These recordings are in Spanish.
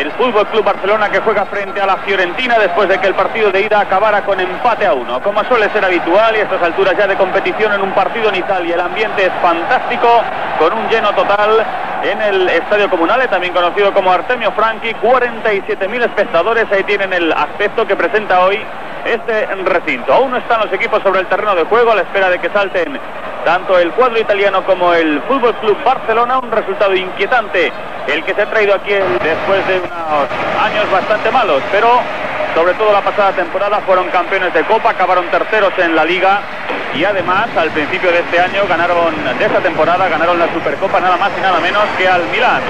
el Fútbol Club Barcelona que juega frente a la Fiorentina después de que el partido de ida acabara con empate a uno. Como suele ser habitual y a estas alturas ya de competición en un partido en Italia, el ambiente es fantástico con un lleno total en el Estadio Comunale, también conocido como Artemio Franchi, 47.000 espectadores, ahí tienen el aspecto que presenta hoy este recinto. Aún no están los equipos sobre el terreno de juego a la espera de que salten tanto el cuadro italiano como el Fútbol Club Barcelona, un resultado inquietante el que se ha traído aquí después de unos años bastante malos, pero sobre todo la pasada temporada fueron campeones de Copa, acabaron terceros en la Liga y además al principio de este año ganaron, de esta temporada, ganaron la Supercopa nada más y nada menos que al Milán.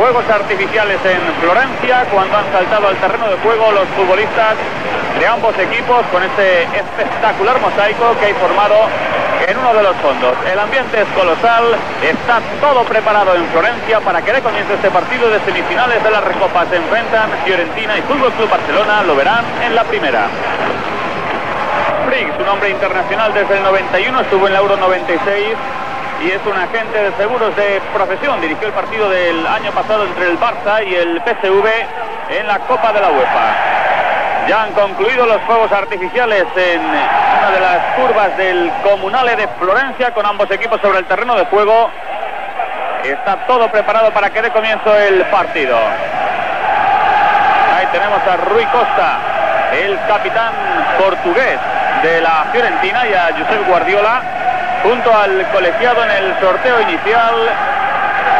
Juegos artificiales en Florencia cuando han saltado al terreno de juego los futbolistas de ambos equipos con este espectacular mosaico que hay formado en uno de los fondos. El ambiente es colosal, está todo preparado en Florencia para que dé comienzo este partido de semifinales de la Recopa. Se enfrentan Fiorentina y Fútbol Club Barcelona, lo verán en la primera. Friggs, un hombre internacional desde el 91, estuvo en la Euro 96 y es un agente de seguros de profesión. Dirigió el partido del año pasado entre el Barça y el PSV en la Copa de la UEFA. Ya han concluido los fuegos artificiales en una de las curvas del Comunale de Florencia con ambos equipos sobre el terreno de juego. Está todo preparado para que dé comienzo el partido. Ahí tenemos a Rui Costa, el capitán portugués de la Fiorentina y a Josep Guardiola junto al colegiado en el sorteo inicial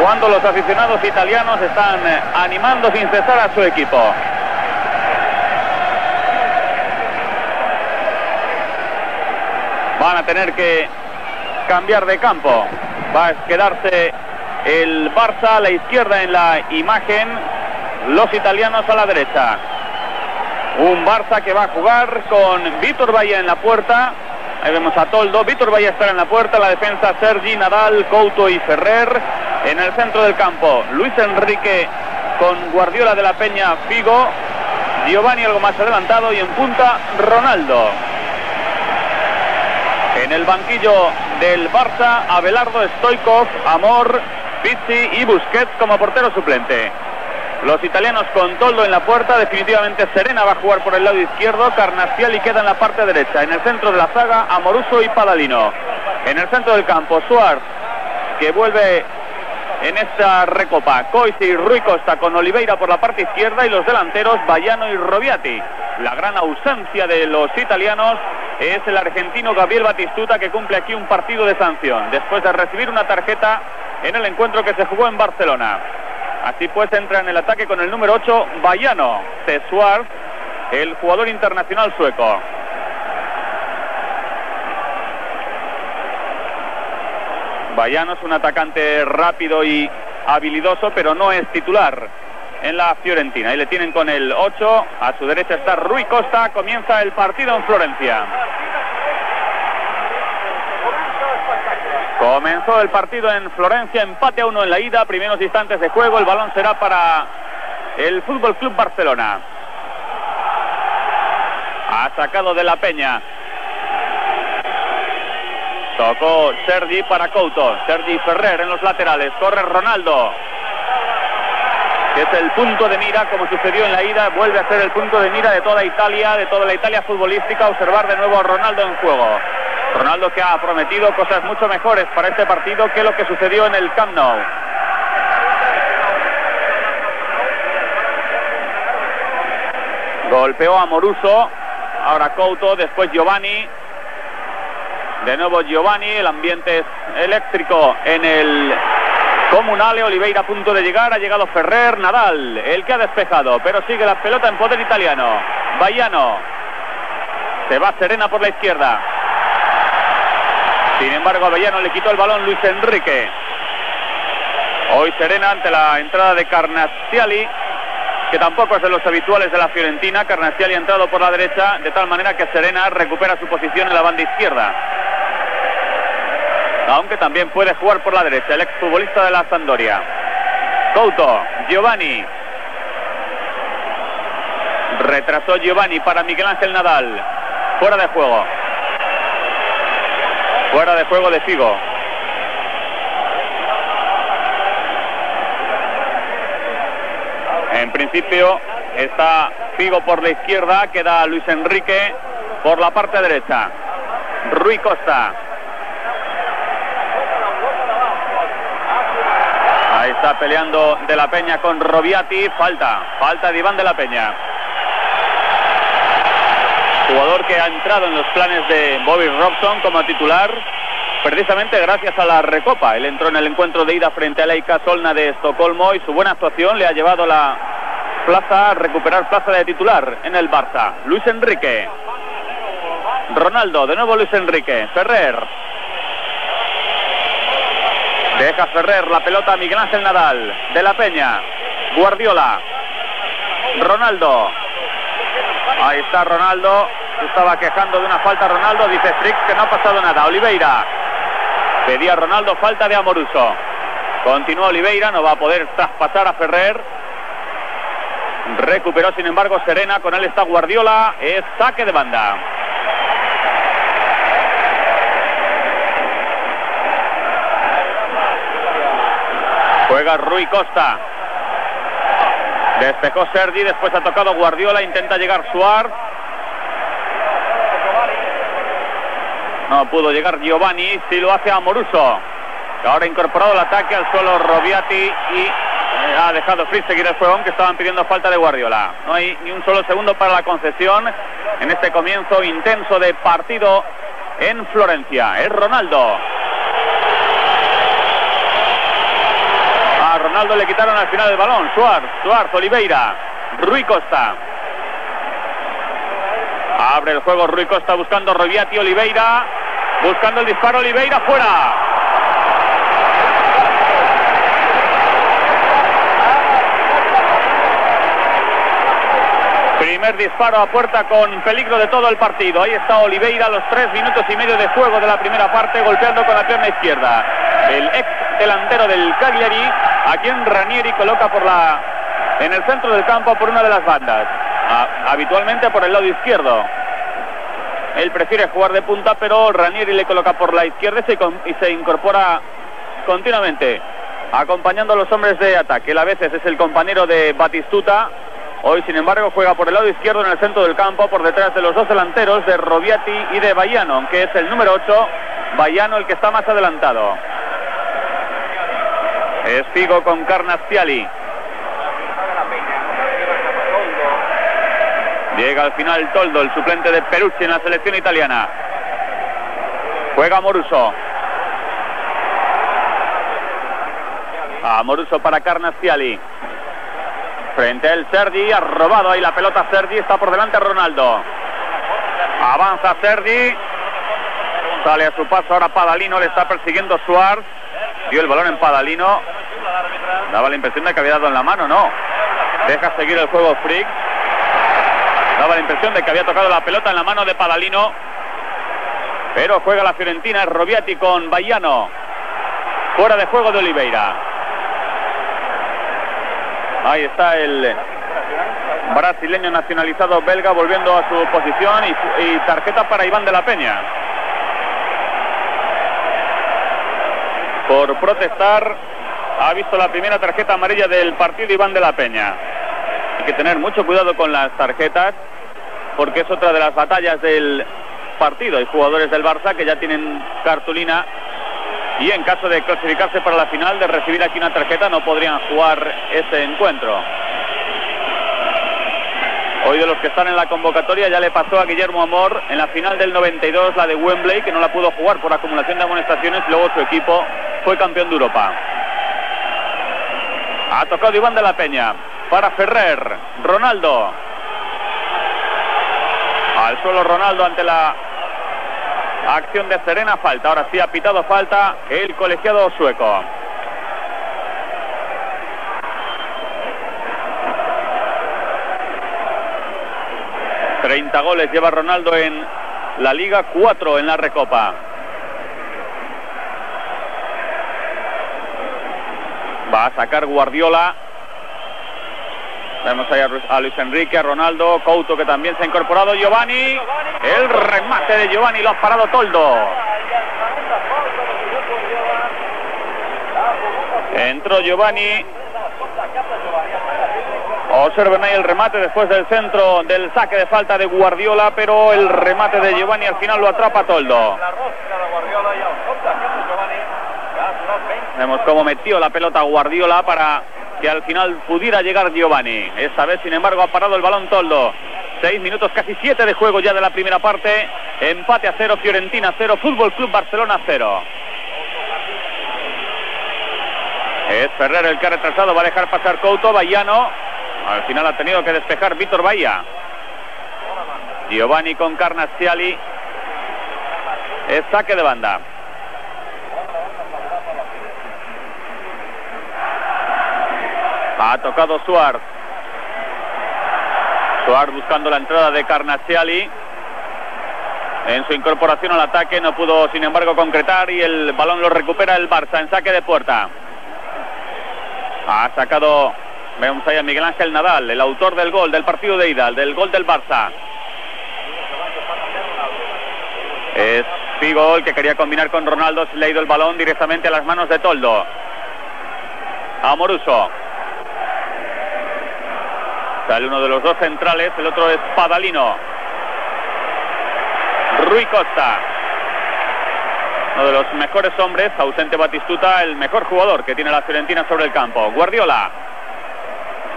cuando los aficionados italianos están animando sin cesar a su equipo. Van a tener que cambiar de campo. Va a quedarse el Barça a la izquierda en la imagen, los italianos a la derecha. Un Barça que va a jugar con Víctor Valle en la puerta, Ahí vemos a Toldo. Víctor Valle estar en la puerta. La defensa Sergi, Nadal, Couto y Ferrer. En el centro del campo, Luis Enrique con Guardiola de la Peña, Figo. Giovanni algo más adelantado y en punta Ronaldo. En el banquillo del Barça, Abelardo Stoikov, Amor, Pizzi y Busquets como portero suplente. Los italianos con Toldo en la puerta, definitivamente Serena va a jugar por el lado izquierdo, Carnaciali queda en la parte derecha, en el centro de la zaga, Amoruso y Padalino. En el centro del campo, Suárez, que vuelve en esta recopa, Coisi y Rui Costa con Oliveira por la parte izquierda y los delanteros Bayano y Robiati. La gran ausencia de los italianos es el argentino Gabriel Batistuta que cumple aquí un partido de sanción después de recibir una tarjeta en el encuentro que se jugó en Barcelona. Así pues entra en el ataque con el número 8, Bayano, Tesuar, el jugador internacional sueco. Bayano es un atacante rápido y habilidoso, pero no es titular en la Fiorentina. Y le tienen con el 8, a su derecha está Rui Costa, comienza el partido en Florencia. Comenzó el partido en Florencia, empate a uno en la ida, primeros instantes de juego, el balón será para el Fútbol Club Barcelona. Ha sacado de la peña. Tocó Sergi para Couto, Sergi Ferrer en los laterales, corre Ronaldo, que es el punto de mira, como sucedió en la ida, vuelve a ser el punto de mira de toda Italia, de toda la Italia futbolística, observar de nuevo a Ronaldo en juego. Ronaldo que ha prometido cosas mucho mejores para este partido que lo que sucedió en el Camp Nou. Golpeó a Moruso, ahora Couto, después Giovanni. De nuevo Giovanni, el ambiente es eléctrico en el Comunale, Oliveira a punto de llegar, ha llegado Ferrer, Nadal, el que ha despejado, pero sigue la pelota en poder italiano. Bayano, se va Serena por la izquierda. Sin embargo, Avellano le quitó el balón Luis Enrique. Hoy Serena ante la entrada de Carnaciali, que tampoco es de los habituales de la Fiorentina. Carnaciali ha entrado por la derecha, de tal manera que Serena recupera su posición en la banda izquierda. Aunque también puede jugar por la derecha, el exfutbolista de la Sandoria. Couto, Giovanni. Retrasó Giovanni para Miguel Ángel Nadal. Fuera de juego. Fuera de juego de Figo. En principio está Figo por la izquierda, queda Luis Enrique por la parte derecha. Rui Costa. Ahí está peleando De la Peña con Robiati. Falta, falta de Iván De la Peña. Jugador que ha entrado en los planes de Bobby Robson como titular precisamente gracias a la Recopa. Él entró en el encuentro de ida frente a Leica Solna de Estocolmo y su buena actuación le ha llevado la plaza a recuperar plaza de titular en el Barça. Luis Enrique. Ronaldo, de nuevo Luis Enrique. Ferrer. Deja Ferrer la pelota a Miguel Ángel Nadal. De la Peña. Guardiola. Ronaldo. Ahí está Ronaldo. estaba quejando de una falta Ronaldo. Dice Strix que no ha pasado nada. Oliveira. Pedía Ronaldo falta de Amoruso. Continúa Oliveira. No va a poder traspasar a Ferrer. Recuperó sin embargo Serena. Con él está Guardiola. Es saque de banda. Juega Rui Costa. Despejó Sergi, después ha tocado Guardiola, intenta llegar Suárez. No pudo llegar Giovanni, si lo hace Amoruso. Que ahora ha incorporado el ataque al suelo Robiati y eh, ha dejado free seguir el juego que estaban pidiendo falta de Guardiola. No hay ni un solo segundo para la concesión en este comienzo intenso de partido en Florencia. Es Ronaldo. Ronaldo le quitaron al final del balón. Suárez, Suárez, Oliveira, Rui Costa. Abre el juego Rui Costa buscando Roviati, Oliveira. Buscando el disparo, Oliveira fuera. Primer disparo a puerta con peligro de todo el partido. Ahí está Oliveira los tres minutos y medio de juego de la primera parte, golpeando con la pierna izquierda. El ex delantero del Cagliari a quien Ranieri coloca por la en el centro del campo por una de las bandas, habitualmente por el lado izquierdo. Él prefiere jugar de punta, pero Ranieri le coloca por la izquierda y se, incorpora continuamente, acompañando a los hombres de ataque. Él a veces es el compañero de Batistuta. Hoy, sin embargo, juega por el lado izquierdo en el centro del campo, por detrás de los dos delanteros, de Robiati y de Bayano, que es el número 8, Bayano el que está más adelantado. Es Figo con Carnastiali. Llega al final Toldo, el suplente de Perucci en la selección italiana. Juega Moruso. A Moruso para Carnastiali. Frente a él Sergi, ha robado ahí la pelota Sergi, está por delante Ronaldo. Avanza Sergi. Sale a su paso ahora Padalino, le está persiguiendo Suárez. Dio el balón en Padalino. Daba la impresión de que había dado en la mano, no. Deja seguir el juego Frick. Daba la impresión de que había tocado la pelota en la mano de Padalino. Pero juega la Fiorentina, Robiati con Bayano. Fuera de juego de Oliveira. Ahí está el brasileño nacionalizado belga volviendo a su posición y, y tarjeta para Iván de la Peña. por protestar. Ha visto la primera tarjeta amarilla del partido Iván de la Peña. Hay que tener mucho cuidado con las tarjetas porque es otra de las batallas del partido. Hay jugadores del Barça que ya tienen cartulina y en caso de clasificarse para la final, de recibir aquí una tarjeta, no podrían jugar ese encuentro. Hoy de los que están en la convocatoria ya le pasó a Guillermo Amor en la final del 92, la de Wembley, que no la pudo jugar por acumulación de amonestaciones, luego su equipo fue campeón de Europa. Ha tocado Iván de la Peña para Ferrer, Ronaldo. Al suelo Ronaldo ante la acción de Serena, falta. Ahora sí ha pitado falta el colegiado sueco. 30 goles lleva Ronaldo en la Liga, 4 en la Recopa. Va a sacar Guardiola. Vemos ahí a Luis Enrique, a Ronaldo, Couto que también se ha incorporado, Giovanni. El remate de Giovanni lo ha parado Toldo. Entró Giovanni. Observen ahí el remate después del centro del saque de falta de Guardiola, pero el remate de Giovanni al final lo atrapa Toldo. Vemos cómo metió la pelota Guardiola para que al final pudiera llegar Giovanni. Esta vez, sin embargo, ha parado el balón Toldo. Seis minutos, casi siete de juego ya de la primera parte. Empate a cero, Fiorentina cero, Fútbol Club Barcelona cero. Es Ferrer el que ha retrasado, va a dejar pasar Couto, Bayano. Al final ha tenido que despejar Víctor Bahía. Giovanni con Carnasciali. Es saque de banda. Ha tocado Suárez. Suárez buscando la entrada de Carnasciali. En su incorporación al ataque no pudo, sin embargo, concretar y el balón lo recupera el Barça en saque de puerta. Ha sacado Vemos ahí a Miguel Ángel Nadal, el autor del gol del partido de ida, del gol del Barça. Es Figol que quería combinar con Ronaldo, se le ha ido el balón directamente a las manos de Toldo. Amoruso. Sale uno de los dos centrales, el otro es Padalino. Rui Costa. Uno de los mejores hombres, ausente Batistuta, el mejor jugador que tiene la Fiorentina sobre el campo. Guardiola.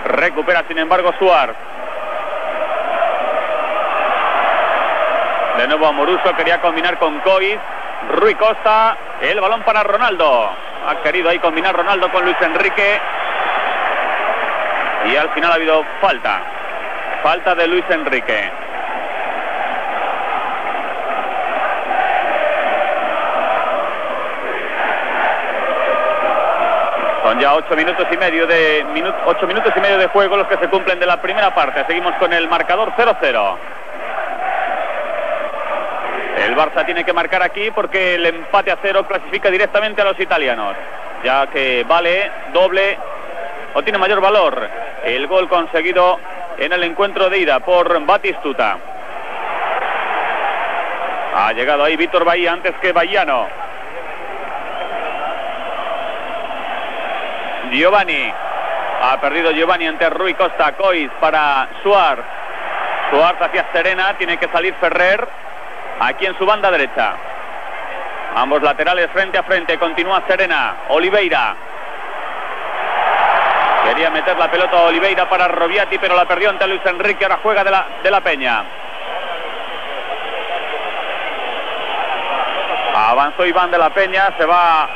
Recupera sin embargo Suárez. De nuevo Amoruso quería combinar con Cois. Rui Costa. El balón para Ronaldo. Ha querido ahí combinar Ronaldo con Luis Enrique. Y al final ha habido falta. Falta de Luis Enrique. Son ya ocho minutos y medio de ocho minutos y medio de juego los que se cumplen de la primera parte. Seguimos con el marcador 0-0. El Barça tiene que marcar aquí porque el empate a cero clasifica directamente a los italianos, ya que vale doble o tiene mayor valor el gol conseguido en el encuentro de ida por Batistuta. Ha llegado ahí Víctor Bahía antes que Bayano. Giovanni. Ha perdido Giovanni ante Rui Costa. Cois para Suárez. Suárez hacia Serena. Tiene que salir Ferrer. Aquí en su banda derecha. Ambos laterales frente a frente. Continúa Serena. Oliveira. Quería meter la pelota a Oliveira para Robiati, pero la perdió ante Luis Enrique. Ahora juega de la, de la Peña. Avanzó Iván de la Peña. Se va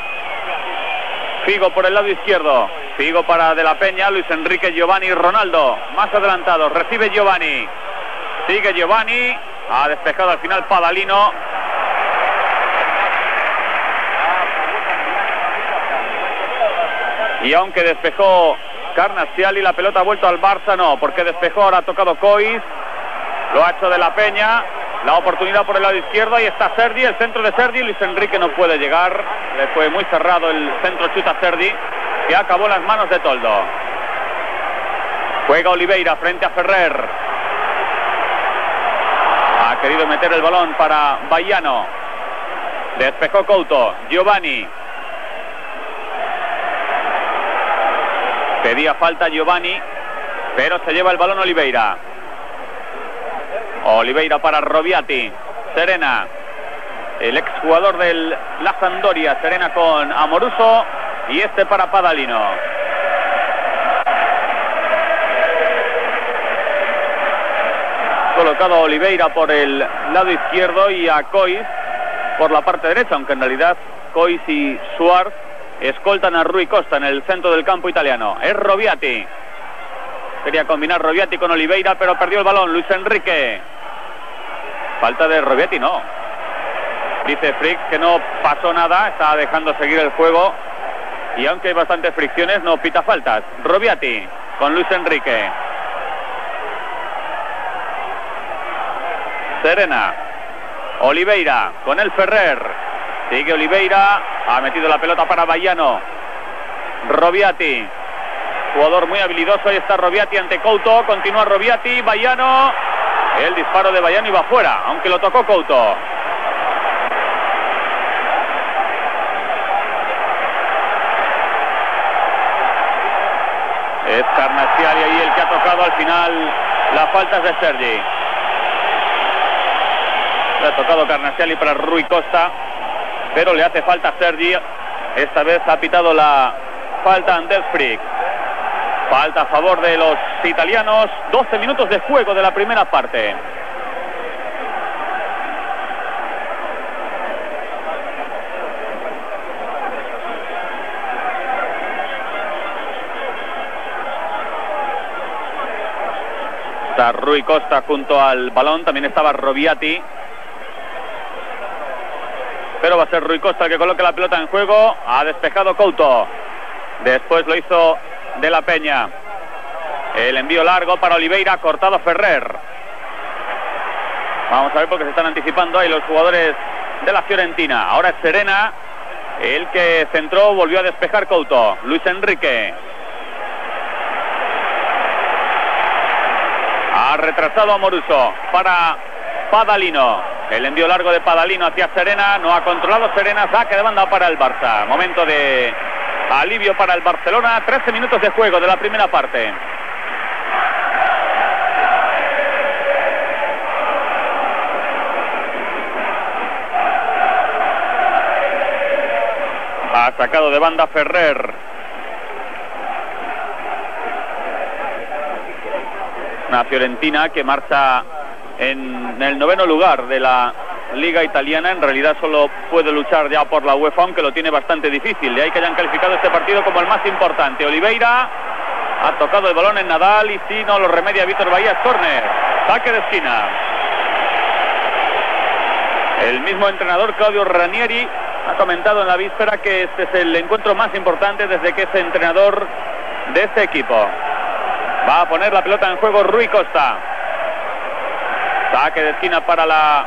Figo por el lado izquierdo. Figo para De la Peña, Luis Enrique, Giovanni, Ronaldo. Más adelantado, recibe Giovanni. Sigue Giovanni. Ha despejado al final Padalino. Y aunque despejó Carnasciali, la pelota ha vuelto al Barça, no, porque despejó, ahora ha tocado Cois. Lo ha hecho De la Peña. La oportunidad por el lado izquierdo. Ahí está Serdi, el centro de Serdi. Luis Enrique no puede llegar. Le fue muy cerrado el centro chuta Serdi, que acabó en las manos de Toldo. Juega Oliveira frente a Ferrer. Ha querido meter el balón para Bayano. Despejó Couto. Giovanni. Pedía falta Giovanni, pero se lleva el balón Oliveira. Oliveira para Robiati. Serena. El exjugador del La Sandoria. Serena con Amoruso. Y este para Padalino. Colocado Oliveira por el lado izquierdo y a Cois por la parte derecha, aunque en realidad Cois y Suárez escoltan a Rui Costa en el centro del campo italiano. Es Robiati. Quería combinar Robiati con Oliveira, pero perdió el balón. Luis Enrique. Falta de Robetti, no. Dice Frick que no pasó nada, está dejando seguir el juego. Y aunque hay bastantes fricciones, no pita faltas. Robiati con Luis Enrique. Serena. Oliveira con el Ferrer. Sigue Oliveira. Ha metido la pelota para Bayano. Robiati. Jugador muy habilidoso. Ahí está Robiati ante Couto. Continúa Robiati. Bayano. El disparo de Bayano iba fuera, aunque lo tocó Couto. Es Carnasciali ahí el que ha tocado al final las faltas de Sergi. Le ha tocado Carnasciali para Rui Costa, pero le hace falta a Sergi. Esta vez ha pitado la falta Anders Frick. Falta a favor de los italianos. 12 minutos de juego de la primera parte. Rui Costa junto al balón. También estaba Robiati. Pero va a ser Rui Costa el que coloque la pelota en juego. Ha despejado Couto. Después lo hizo de la Peña. El envío largo para Oliveira, cortado Ferrer. Vamos a ver porque se están anticipando ahí los jugadores de la Fiorentina. Ahora es Serena, el que centró, volvió a despejar Couto. Luis Enrique. Ha retrasado a Moruso para Padalino. El envío largo de Padalino hacia Serena. No ha controlado Serena. Saque de banda para el Barça. Momento de alivio para el Barcelona. 13 minutos de juego de la primera parte. Ha sacado de banda Ferrer. Una Fiorentina que marcha en el noveno lugar de la Liga Italiana. En realidad solo puede luchar ya por la UEFA, aunque lo tiene bastante difícil. De ahí que hayan calificado este partido como el más importante. Oliveira ha tocado el balón en Nadal y si no lo remedia Víctor Bahía, Corner. Saque de esquina. El mismo entrenador Claudio Ranieri ha comentado en la víspera que este es el encuentro más importante desde que es entrenador de este equipo. Va a poner la pelota en juego Rui Costa. Saque de esquina para la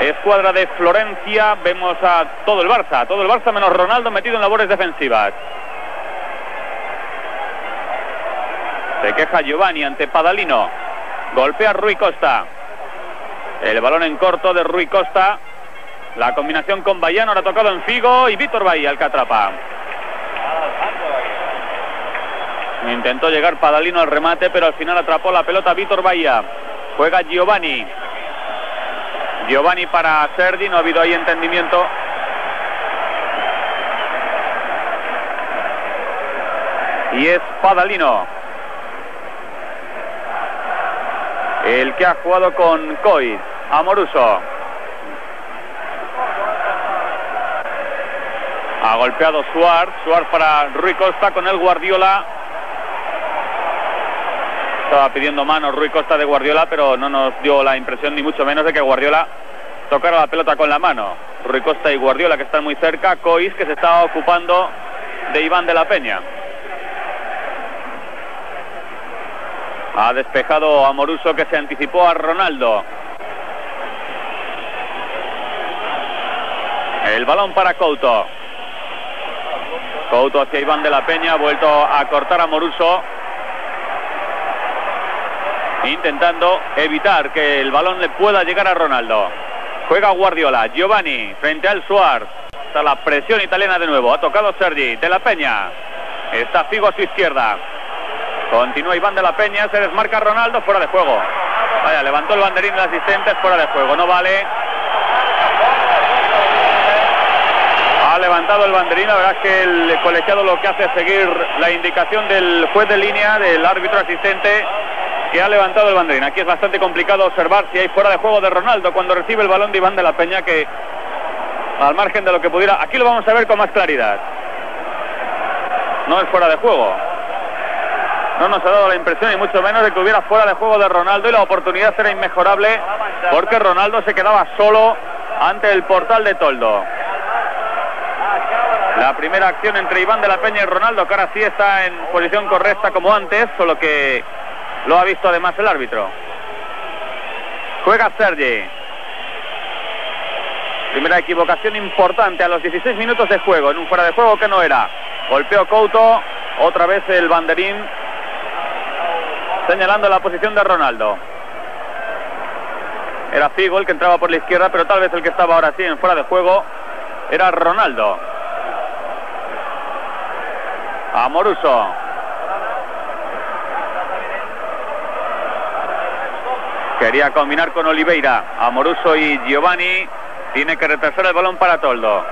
escuadra de Florencia. Vemos a todo el Barça, todo el Barça menos Ronaldo metido en labores defensivas. Se queja Giovanni ante Padalino. Golpea Rui Costa. El balón en corto de Rui Costa. La combinación con Bayano ha tocado en Figo y Víctor Bahía, el que atrapa. Intentó llegar Padalino al remate, pero al final atrapó la pelota Víctor Bahía. Juega Giovanni. Giovanni para Sergi, no ha habido ahí entendimiento. Y es Padalino. El que ha jugado con Coy. Amoruso. Ha golpeado Suárez. Suárez para Rui Costa con el Guardiola. Estaba pidiendo mano Rui Costa de Guardiola, pero no nos dio la impresión ni mucho menos de que Guardiola tocara la pelota con la mano. Rui Costa y Guardiola que están muy cerca. Cois que se estaba ocupando de Iván de la Peña. Ha despejado a Moruso que se anticipó a Ronaldo. El balón para Couto. Couto hacia Iván de la Peña, vuelto a cortar a Moruso. Intentando evitar que el balón le pueda llegar a Ronaldo. Juega Guardiola, Giovanni frente al Suárez. Está la presión italiana de nuevo. Ha tocado Sergi de la Peña. Está Figo a su izquierda. Continúa Iván de la Peña, se desmarca Ronaldo fuera de juego. Vaya, levantó el banderín del asistente fuera de juego, no vale. Ha levantado el banderín, la verdad es que el colegiado lo que hace es seguir la indicación del juez de línea, del árbitro asistente, que ha levantado el banderín. Aquí es bastante complicado observar si hay fuera de juego de Ronaldo cuando recibe el balón de Iván de la Peña, que al margen de lo que pudiera, aquí lo vamos a ver con más claridad. No es fuera de juego no nos ha dado la impresión, y mucho menos, de que hubiera fuera de juego de Ronaldo y la oportunidad era inmejorable porque Ronaldo se quedaba solo ante el portal de Toldo. La primera acción entre Iván de la Peña y Ronaldo, que ahora sí está en posición correcta como antes, solo que lo ha visto además el árbitro. Juega Sergi. Primera equivocación importante a los 16 minutos de juego, en un fuera de juego que no era. Golpeó Couto, otra vez el banderín señalando la posición de Ronaldo. Era Figo el que entraba por la izquierda, pero tal vez el que estaba ahora sí en fuera de juego era Ronaldo. Amoruso. Quería combinar con Oliveira, Amoruso y Giovanni. Tiene que retrasar el balón para Toldo.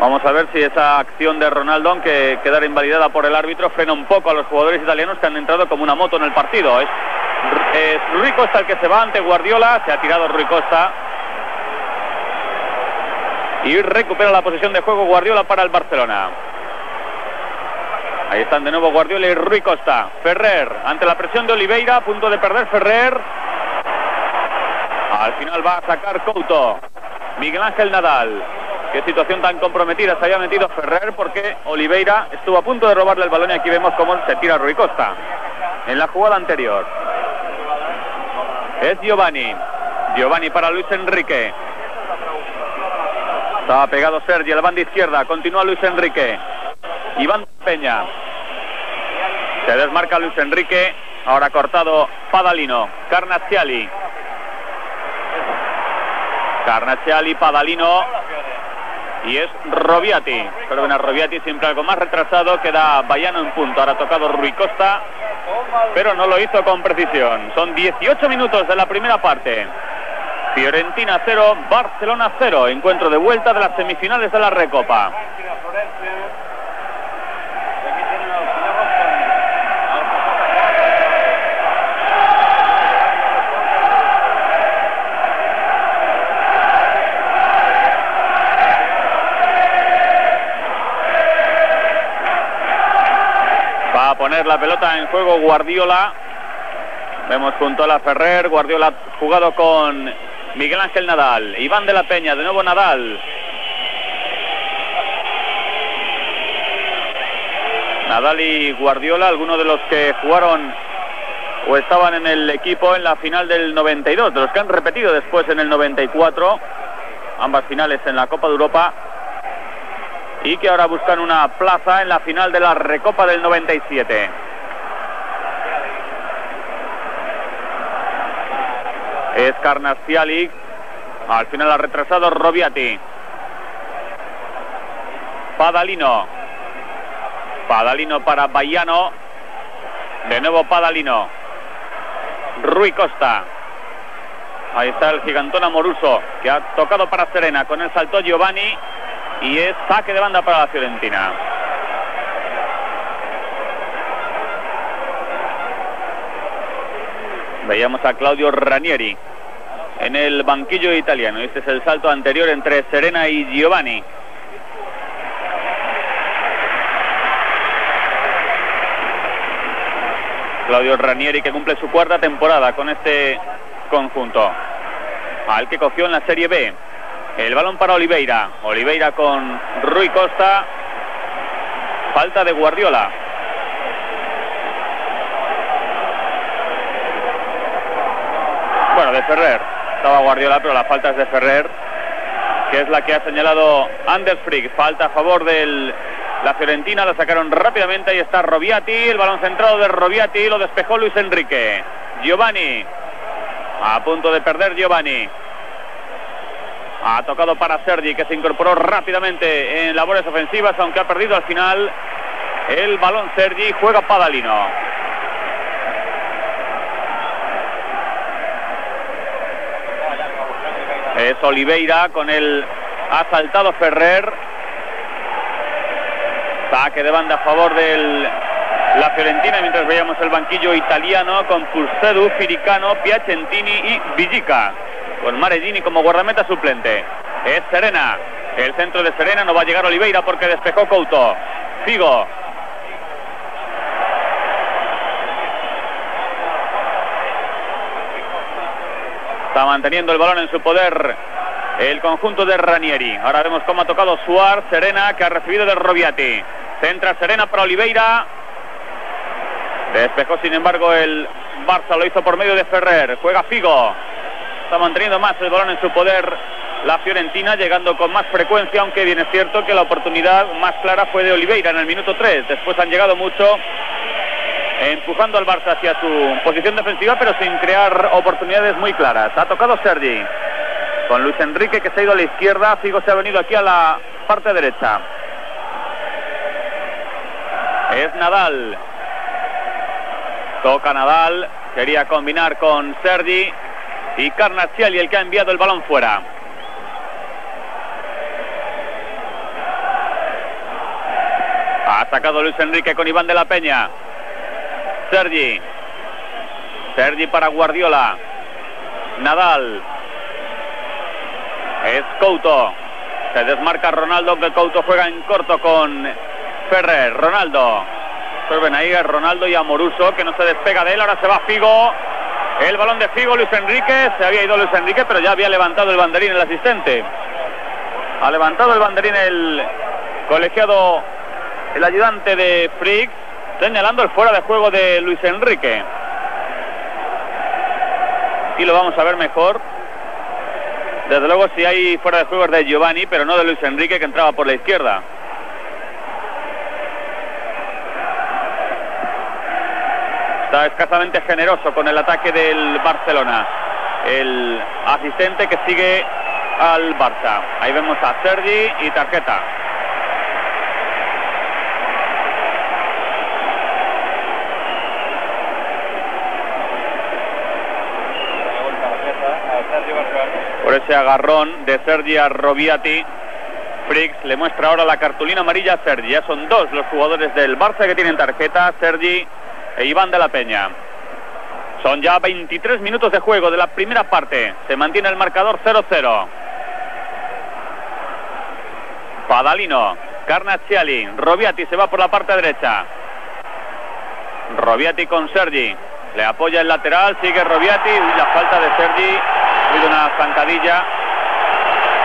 Vamos a ver si esa acción de Ronaldo, que quedara invalidada por el árbitro, frena un poco a los jugadores italianos que han entrado como una moto en el partido. Es, es Rui Costa el que se va ante Guardiola, se ha tirado Rui Costa. Y recupera la posición de juego Guardiola para el Barcelona. Ahí están de nuevo Guardiola y Rui Costa. Ferrer, ante la presión de Oliveira, a punto de perder Ferrer. Al final va a sacar Couto. Miguel Ángel Nadal. Qué situación tan comprometida se había metido Ferrer porque Oliveira estuvo a punto de robarle el balón y aquí vemos cómo se tira Rui Costa. En la jugada anterior. Es Giovanni. Giovanni para Luis Enrique. Estaba pegado Sergi, la banda izquierda. Continúa Luis Enrique. Iván Peña. Se desmarca Luis Enrique. Ahora cortado Padalino. Carnacciali. Carnacciali, Padalino y es Robiati. Pero bueno, Robiati siempre algo más retrasado, queda Bayano en punto. Ahora ha tocado Rui Costa, pero no lo hizo con precisión. Son 18 minutos de la primera parte. Fiorentina 0, Barcelona 0. Encuentro de vuelta de las semifinales de la Recopa. Poner la pelota en juego Guardiola. Vemos junto a la Ferrer, Guardiola jugado con Miguel Ángel Nadal, Iván de la Peña, de nuevo Nadal. Nadal y Guardiola, algunos de los que jugaron o estaban en el equipo en la final del 92, de los que han repetido después en el 94, ambas finales en la Copa de Europa y que ahora buscan una plaza en la final de la Recopa del 97. Es Carnasciali. Al final ha retrasado Robiati. Padalino. Padalino para Bayano. De nuevo Padalino. Rui Costa. Ahí está el gigantón Amoruso que ha tocado para Serena con el salto Giovanni y es saque de banda para la Fiorentina. Veíamos a Claudio Ranieri en el banquillo italiano. Este es el salto anterior entre Serena y Giovanni. Claudio Ranieri que cumple su cuarta temporada con este conjunto. Al que cogió en la Serie B. El balón para Oliveira. Oliveira con Rui Costa. Falta de Guardiola. Bueno, de Ferrer. Estaba Guardiola, pero la falta es de Ferrer, que es la que ha señalado Anders Frick. Falta a favor de la Fiorentina, la sacaron rápidamente. Ahí está Robiati, el balón centrado de Robiati, lo despejó Luis Enrique. Giovanni, a punto de perder Giovanni. Ha tocado para Sergi, que se incorporó rápidamente en labores ofensivas, aunque ha perdido al final el balón Sergi. Juega Padalino. Es Oliveira con el asaltado Ferrer. Saque de banda a favor de la Fiorentina, mientras veíamos el banquillo italiano con Pulsedu, Firicano, Piacentini y Villica con Maregini como guardameta suplente. Es Serena. El centro de Serena no va a llegar Oliveira porque despejó Couto. Figo. Está manteniendo el balón en su poder el conjunto de Ranieri. Ahora vemos cómo ha tocado Suar, Serena, que ha recibido de Robiati. Centra Serena para Oliveira. Despejó, sin embargo, el Barça. Lo hizo por medio de Ferrer. Juega Figo. Está manteniendo más el balón en su poder la Fiorentina, llegando con más frecuencia, aunque bien es cierto que la oportunidad más clara fue de Oliveira en el minuto 3. Después han llegado mucho empujando al Barça hacia su posición defensiva, pero sin crear oportunidades muy claras. Ha tocado Sergi con Luis Enrique que se ha ido a la izquierda, Figo se ha venido aquí a la parte derecha. Es Nadal. Toca Nadal. Quería combinar con Sergi. Y Carnaciali el que ha enviado el balón fuera. Ha sacado Luis Enrique con Iván de la Peña. Sergi. Sergi para Guardiola. Nadal. Es Couto. Se desmarca Ronaldo, que Couto juega en corto con Ferrer. Ronaldo. Sorben ahí a Ronaldo y a Moruso, que no se despega de él. Ahora se va Figo. El balón de Figo, Luis Enrique. Se había ido Luis Enrique, pero ya había levantado el banderín el asistente. Ha levantado el banderín el colegiado, el ayudante de Fricks, señalando el fuera de juego de Luis Enrique. Y lo vamos a ver mejor. Desde luego si hay fuera de juego de Giovanni, pero no de Luis Enrique que entraba por la izquierda. Está escasamente generoso con el ataque del Barcelona. El asistente que sigue al Barça. Ahí vemos a Sergi y tarjeta. Por ese agarrón de Sergi a Robiati. Frix le muestra ahora la cartulina amarilla a Sergi. Ya son dos los jugadores del Barça que tienen tarjeta. Sergi e Iván de la Peña. Son ya 23 minutos de juego de la primera parte. Se mantiene el marcador 0-0. Padalino, Carnacciali, Robiati se va por la parte derecha. Robiati con Sergi. Le apoya el lateral, sigue Robiati y la falta de Sergi. Ha una zancadilla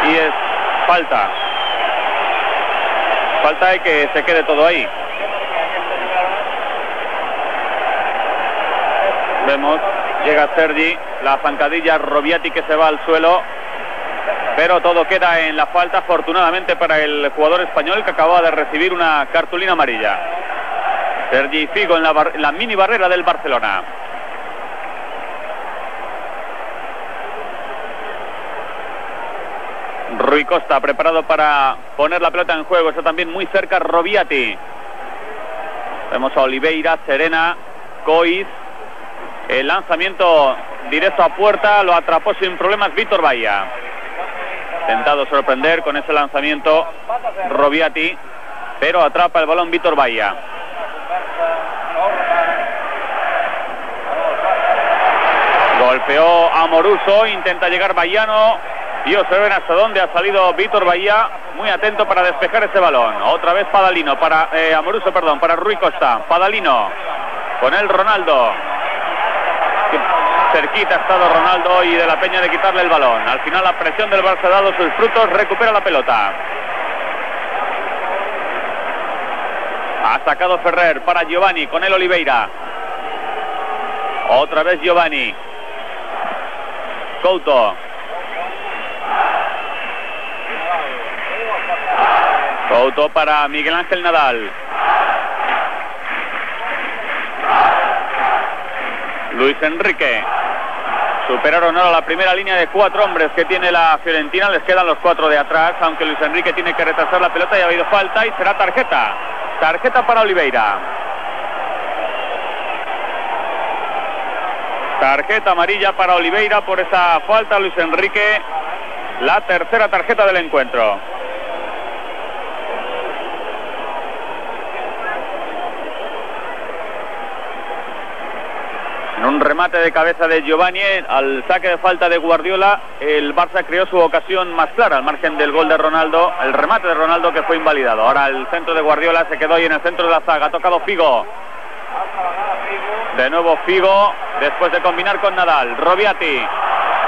y es falta. Falta de que se quede todo ahí. Llega Sergi, la zancadilla, Robiati que se va al suelo. Pero todo queda en la falta, afortunadamente para el jugador español que acababa de recibir una cartulina amarilla. Sergi Figo en la, en la mini barrera del Barcelona. Rui Costa preparado para poner la pelota en juego. Está también muy cerca Robiati. Vemos a Oliveira, Serena, Cois. El lanzamiento directo a puerta lo atrapó sin problemas Víctor Bahía. Tentado sorprender con ese lanzamiento Robiati, pero atrapa el balón Víctor Bahía. Golpeó a Moruso, intenta llegar Bayano y observen hasta dónde ha salido Víctor Bahía, muy atento para despejar ese balón. Otra vez Padalino, para eh, Amoruso, perdón, para Rui Costa. Padalino, con el Ronaldo. Cerquita ha estado Ronaldo y de la Peña de quitarle el balón. Al final la presión del Barça ha dado sus frutos, recupera la pelota. Ha sacado Ferrer para Giovanni, con el Oliveira. Otra vez Giovanni. Couto. Couto para Miguel Ángel Nadal. Luis Enrique. Superaron ahora la primera línea de cuatro hombres que tiene la Fiorentina. Les quedan los cuatro de atrás, aunque Luis Enrique tiene que retrasar la pelota y ha habido falta y será tarjeta. Tarjeta para Oliveira. Tarjeta amarilla para Oliveira por esa falta Luis Enrique. La tercera tarjeta del encuentro. En un remate de cabeza de Giovanni al saque de falta de Guardiola, el Barça creó su ocasión más clara al margen del gol de Ronaldo, el remate de Ronaldo que fue invalidado. Ahora el centro de Guardiola se quedó ahí en el centro de la zaga, ha tocado Figo. De nuevo Figo, después de combinar con Nadal. Robiati,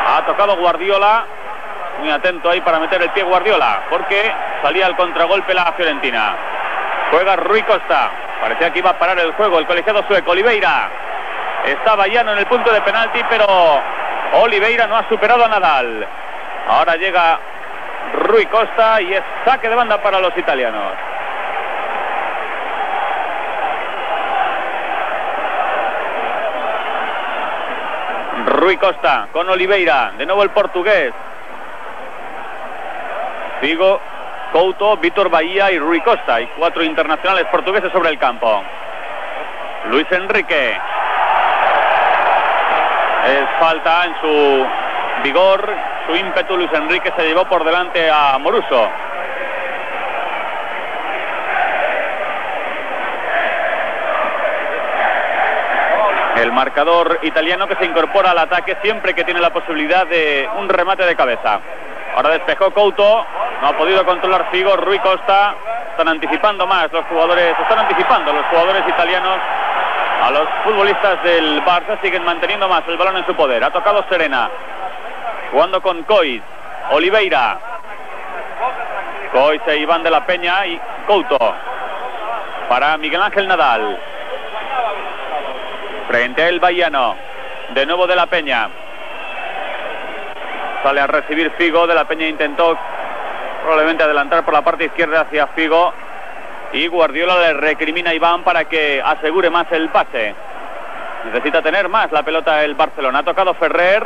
ha tocado Guardiola, muy atento ahí para meter el pie Guardiola, porque salía al contragolpe la Fiorentina. Juega Rui Costa, parecía que iba a parar el juego el colegiado sueco, Oliveira. Estaba llano en el punto de penalti, pero Oliveira no ha superado a Nadal. Ahora llega Rui Costa y es saque de banda para los italianos. Rui Costa con Oliveira, de nuevo el portugués. Figo Couto, Víctor Bahía y Rui Costa. Y cuatro internacionales portugueses sobre el campo. Luis Enrique. Es falta en su vigor, su ímpetu. Luis Enrique se llevó por delante a Moruso. El marcador italiano que se incorpora al ataque siempre que tiene la posibilidad de un remate de cabeza. Ahora despejó Couto, no ha podido controlar Figo, Rui Costa. Están anticipando más los jugadores, están anticipando los jugadores italianos a los futbolistas del Barça, siguen manteniendo más el balón en su poder. Ha tocado Serena, jugando con Cois, Oliveira, Cois e Iván de la Peña y Couto. Para Miguel Ángel Nadal. Frente a el Bahiano. De nuevo de la Peña. Sale a recibir Figo. De la Peña intentó probablemente adelantar por la parte izquierda hacia Figo. Y Guardiola le recrimina a Iván para que asegure más el pase. Necesita tener más la pelota el Barcelona. Ha tocado Ferrer.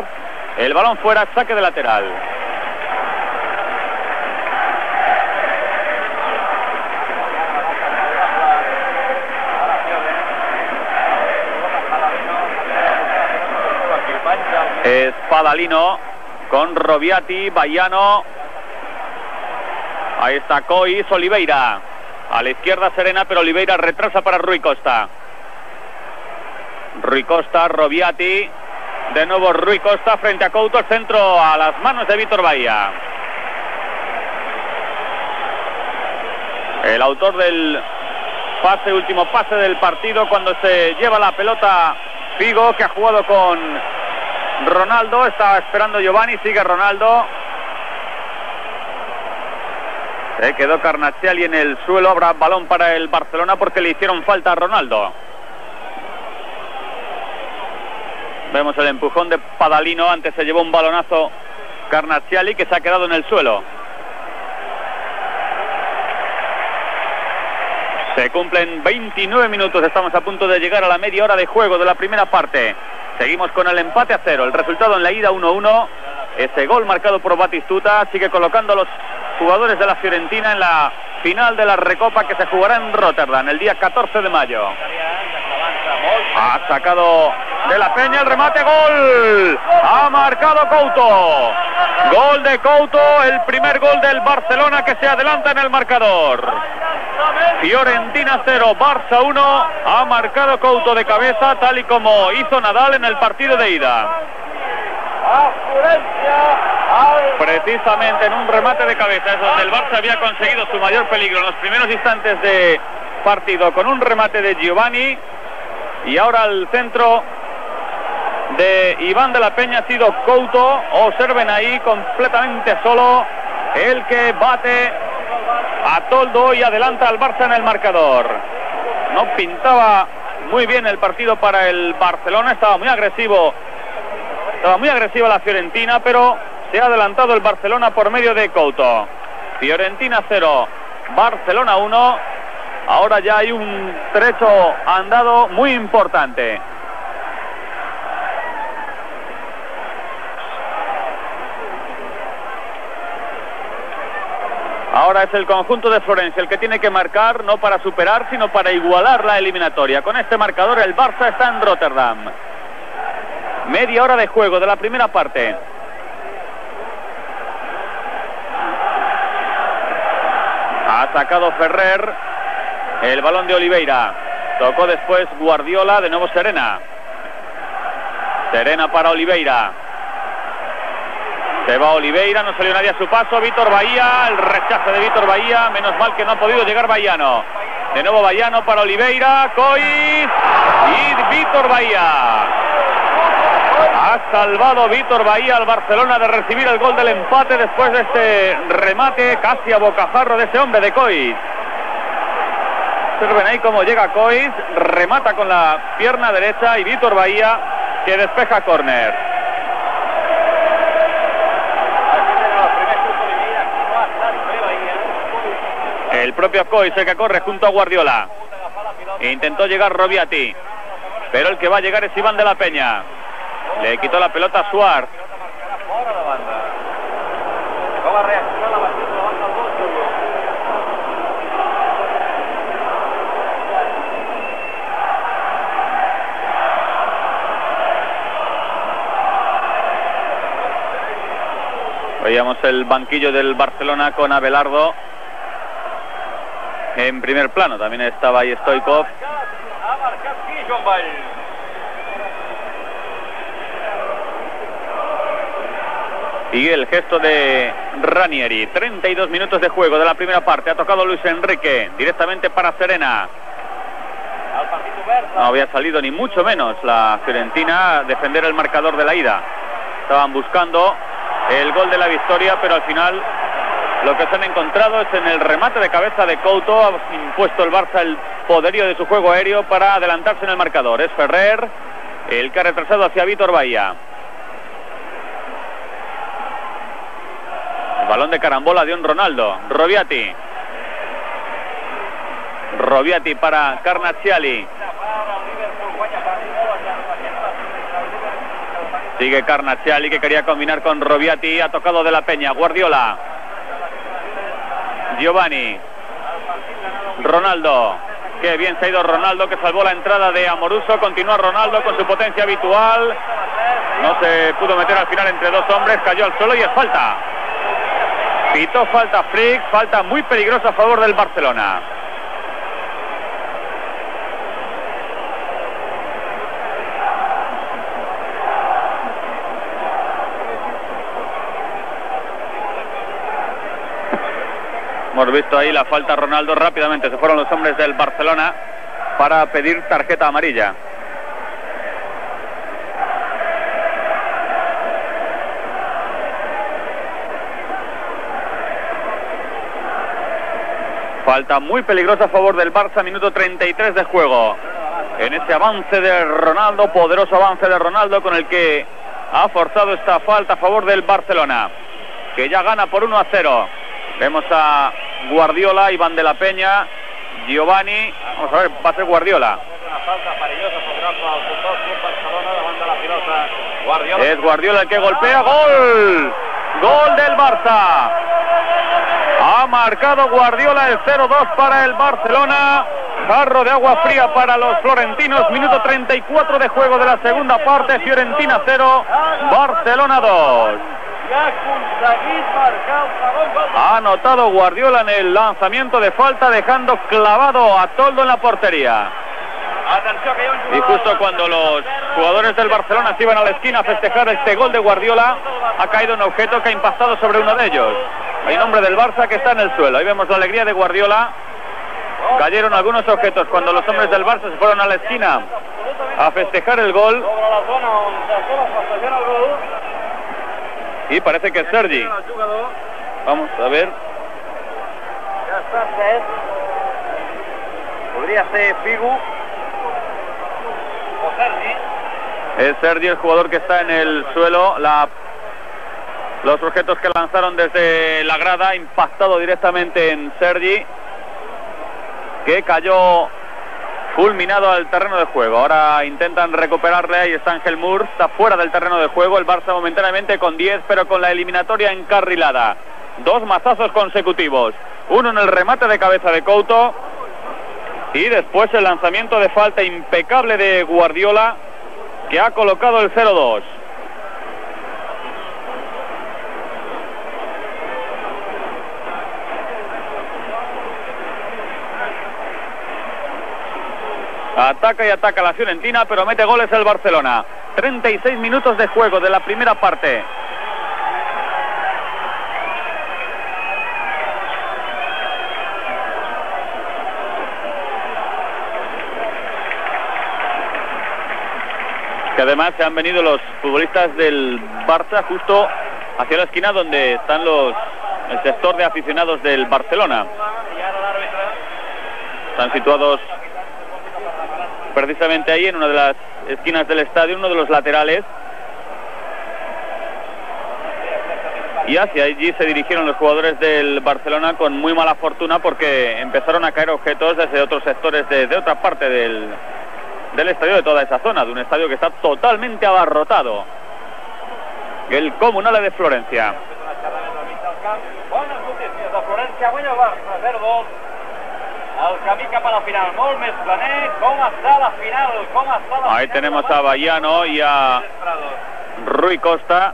El balón fuera, saque de lateral. Espadalino con Robiati, Bayano. Ahí está Cois, Oliveira. A la izquierda Serena, pero Oliveira retrasa para Rui Costa. Rui Costa, Robiati. De nuevo Rui Costa frente a Couto, centro a las manos de Víctor Bahía. El autor del pase, último pase del partido cuando se lleva la pelota Figo, que ha jugado con Ronaldo, estaba esperando Giovanni, sigue Ronaldo. Se quedó y en el suelo, habrá balón para el Barcelona porque le hicieron falta a Ronaldo. Vemos el empujón de Padalino, antes se llevó un balonazo Carnacciali que se ha quedado en el suelo. Se cumplen 29 minutos, estamos a punto de llegar a la media hora de juego de la primera parte. Seguimos con el empate a cero. El resultado en la ida 1-1. Ese gol marcado por Batistuta sigue colocando los jugadores de la Fiorentina en la final de la Recopa que se jugará en Rotterdam el día 14 de mayo. Ha sacado de la Peña el remate, gol. Ha marcado Couto. Gol de Couto, el primer gol del Barcelona que se adelanta en el marcador. Fiorentina 0, Barça 1. Ha marcado Couto de cabeza, tal y como hizo Nadal en el partido de ida. Precisamente en un remate de cabeza es donde el Barça había conseguido su mayor peligro en los primeros instantes de partido con un remate de Giovanni y ahora el centro de Iván de la Peña ha sido Couto. Observen ahí completamente solo el que bate a Toldo y adelanta al Barça en el marcador. No pintaba muy bien el partido para el Barcelona, estaba muy agresivo. Estaba muy agresiva la Fiorentina, pero se ha adelantado el Barcelona por medio de Couto. Fiorentina 0, Barcelona 1. Ahora ya hay un trecho andado muy importante. Ahora es el conjunto de Florencia el que tiene que marcar, no para superar, sino para igualar la eliminatoria. Con este marcador el Barça está en Rotterdam. Media hora de juego de la primera parte. Ha sacado Ferrer. El balón de Oliveira. Tocó después Guardiola, de nuevo Serena. Serena para Oliveira. Se va Oliveira, no salió nadie a su paso. Víctor Bahía, el rechazo de Víctor Bahía. Menos mal que no ha podido llegar Bahiano. De nuevo Bahiano para Oliveira, Cois y Víctor Bahía. Ha salvado Víctor Bahía al Barcelona de recibir el gol del empate después de este remate casi a bocajarro de ese hombre de Cois. Observen ahí cómo llega Cois, remata con la pierna derecha y Víctor Bahía que despeja córner. El propio Coy se que corre junto a Guardiola. Intentó llegar Robiati. Pero el que va a llegar es Iván de la Peña. Le quitó la pelota a Suárez. Vemos el banquillo del Barcelona con Abelardo en primer plano. También estaba ahí Stoikov. Y el gesto de Ranieri. 32 minutos de juego de la primera parte. Ha tocado Luis Enrique directamente para Serena. No había salido ni mucho menos la Fiorentina a defender el marcador de la ida. Estaban buscando el gol de la victoria, pero al final lo que se han encontrado es en el remate de cabeza de Couto. Ha impuesto el Barça el poderío de su juego aéreo para adelantarse en el marcador. Es Ferrer el que ha retrasado hacia Víctor Bahía. balón de carambola de un Ronaldo. Robiati. Robiati para Carnacciali. Sigue Carnacciali que quería combinar con Robiati. Ha tocado de la Peña. Guardiola. Giovanni. Ronaldo. Qué bien se ha ido Ronaldo que salvó la entrada de Amoruso. Continúa Ronaldo con su potencia habitual. No se pudo meter al final entre dos hombres. Cayó al suelo y es falta. Pito falta Frick. Falta muy peligrosa a favor del Barcelona. Hemos visto ahí la falta Ronaldo rápidamente. Se fueron los hombres del Barcelona para pedir tarjeta amarilla. Falta muy peligrosa a favor del Barça, minuto 33 de juego. En ese avance de Ronaldo, poderoso avance de Ronaldo con el que ha forzado esta falta a favor del Barcelona, que ya gana por 1 a 0. Vemos a Guardiola, Iván de la Peña, Giovanni. Vamos a ver, va a ser Guardiola. Es Guardiola el que golpea. ¡Gol! ¡Gol del Barça! Ha marcado Guardiola el 0-2 para el Barcelona. Jarro de agua fría para los florentinos. Minuto 34 de juego de la segunda parte. Fiorentina 0, Barcelona 2. Ha anotado Guardiola en el lanzamiento de falta, dejando clavado a Toldo en la portería. Y justo cuando los jugadores del Barcelona se iban a la esquina a festejar este gol de Guardiola, ha caído un objeto que ha impactado sobre uno de ellos. Hay nombre del Barça que está en el suelo. Ahí vemos la alegría de Guardiola. Cayeron algunos objetos cuando los hombres del Barça se fueron a la esquina a festejar el gol. Y parece que es Sergi. Vamos a ver. Podría ser Figu. O Sergi. Es Sergi el jugador que está en el suelo. La, los objetos que lanzaron desde la grada, impactado directamente en Sergi, que cayó fulminado al terreno de juego. Ahora intentan recuperarle, ahí está Ángel Moore, está fuera del terreno de juego, el Barça momentáneamente con 10, pero con la eliminatoria encarrilada. Dos mazazos consecutivos, uno en el remate de cabeza de Couto y después el lanzamiento de falta impecable de Guardiola que ha colocado el 0-2. Ataca y ataca la Fiorentina, pero mete goles el Barcelona. 36 minutos de juego de la primera parte. Que además se han venido los futbolistas del Barça justo hacia la esquina donde están los el sector de aficionados del Barcelona. Están situados precisamente ahí en una de las esquinas del estadio, uno de los laterales. Y hacia allí se dirigieron los jugadores del Barcelona con muy mala fortuna porque empezaron a caer objetos desde otros sectores de, otra parte del, del estadio, de toda esa zona, de un estadio que está totalmente abarrotado. El Comunale de Florencia. Ahí tenemos a Bayano y a Rui Costa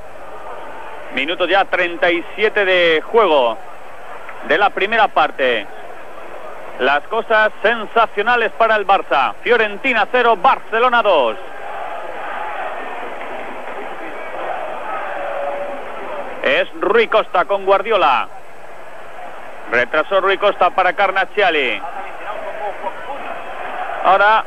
Minuto ya 37 de juego de la primera parte. Las cosas sensacionales para el Barça. Fiorentina 0, Barcelona 2. Es Rui Costa con Guardiola. Retrasó Rui Costa para Carnacciali. Ahora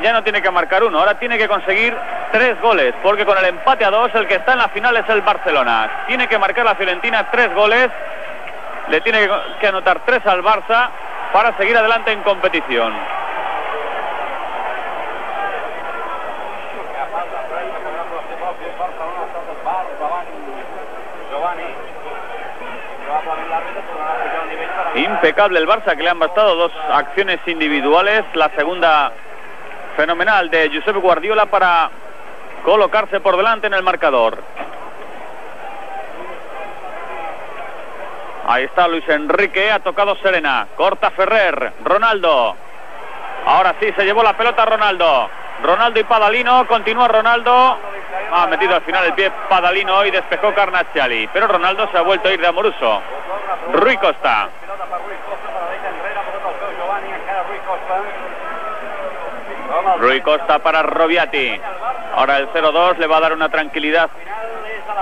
ya no tiene que marcar uno, ahora tiene que conseguir tres goles, porque con el empate a dos el que está en la final es el Barcelona. Tiene que marcar la Fiorentina tres goles, le tiene que anotar tres al Barça para seguir adelante en competición. Impecable el Barça que le han bastado dos acciones individuales, la segunda fenomenal de Josep Guardiola para colocarse por delante en el marcador. Ahí está Luis Enrique, ha tocado Serena, corta Ferrer, Ronaldo. Ahora sí, se llevó la pelota Ronaldo. Ronaldo y Padalino, continúa Ronaldo. Ha metido al final el pie Padalino y despejó Carnacciali. Pero Ronaldo se ha vuelto a ir de Amoruso. Rui Costa. Rui Costa para Robiati. Ahora el 0-2 le va a dar una tranquilidad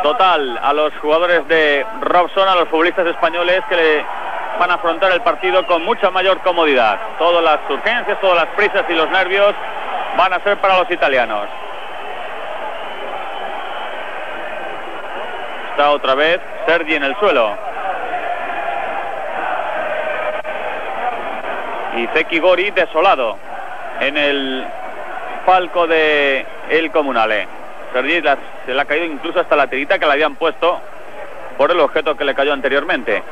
total a los jugadores de Robson, a los futbolistas españoles que le van a afrontar el partido con mucha mayor comodidad. Todas las urgencias, todas las prisas y los nervios van a ser para los italianos. Está otra vez Sergi en el suelo. Y Zeki Gori desolado en el palco de el Comunale. Sergi se le ha caído incluso hasta la tirita que le habían puesto por el objeto que le cayó anteriormente.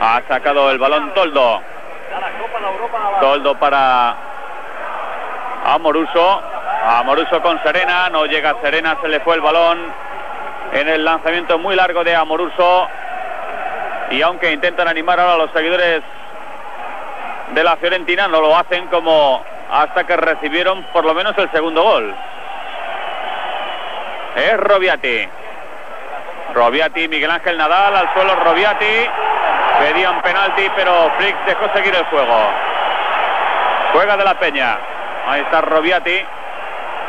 Ha sacado el balón Toldo. Toldo para Amoruso. Amoruso con Serena. No llega Serena, se le fue el balón en el lanzamiento muy largo de Amoruso. Y aunque intentan animar ahora a los seguidores de la Fiorentina, no lo hacen como hasta que recibieron por lo menos el segundo gol. Es Robiati. Robiati, Miguel Ángel Nadal, al suelo Robiati. Pedían penalti, pero Flix dejó seguir el juego. Juega de la Peña. Ahí está Robiati.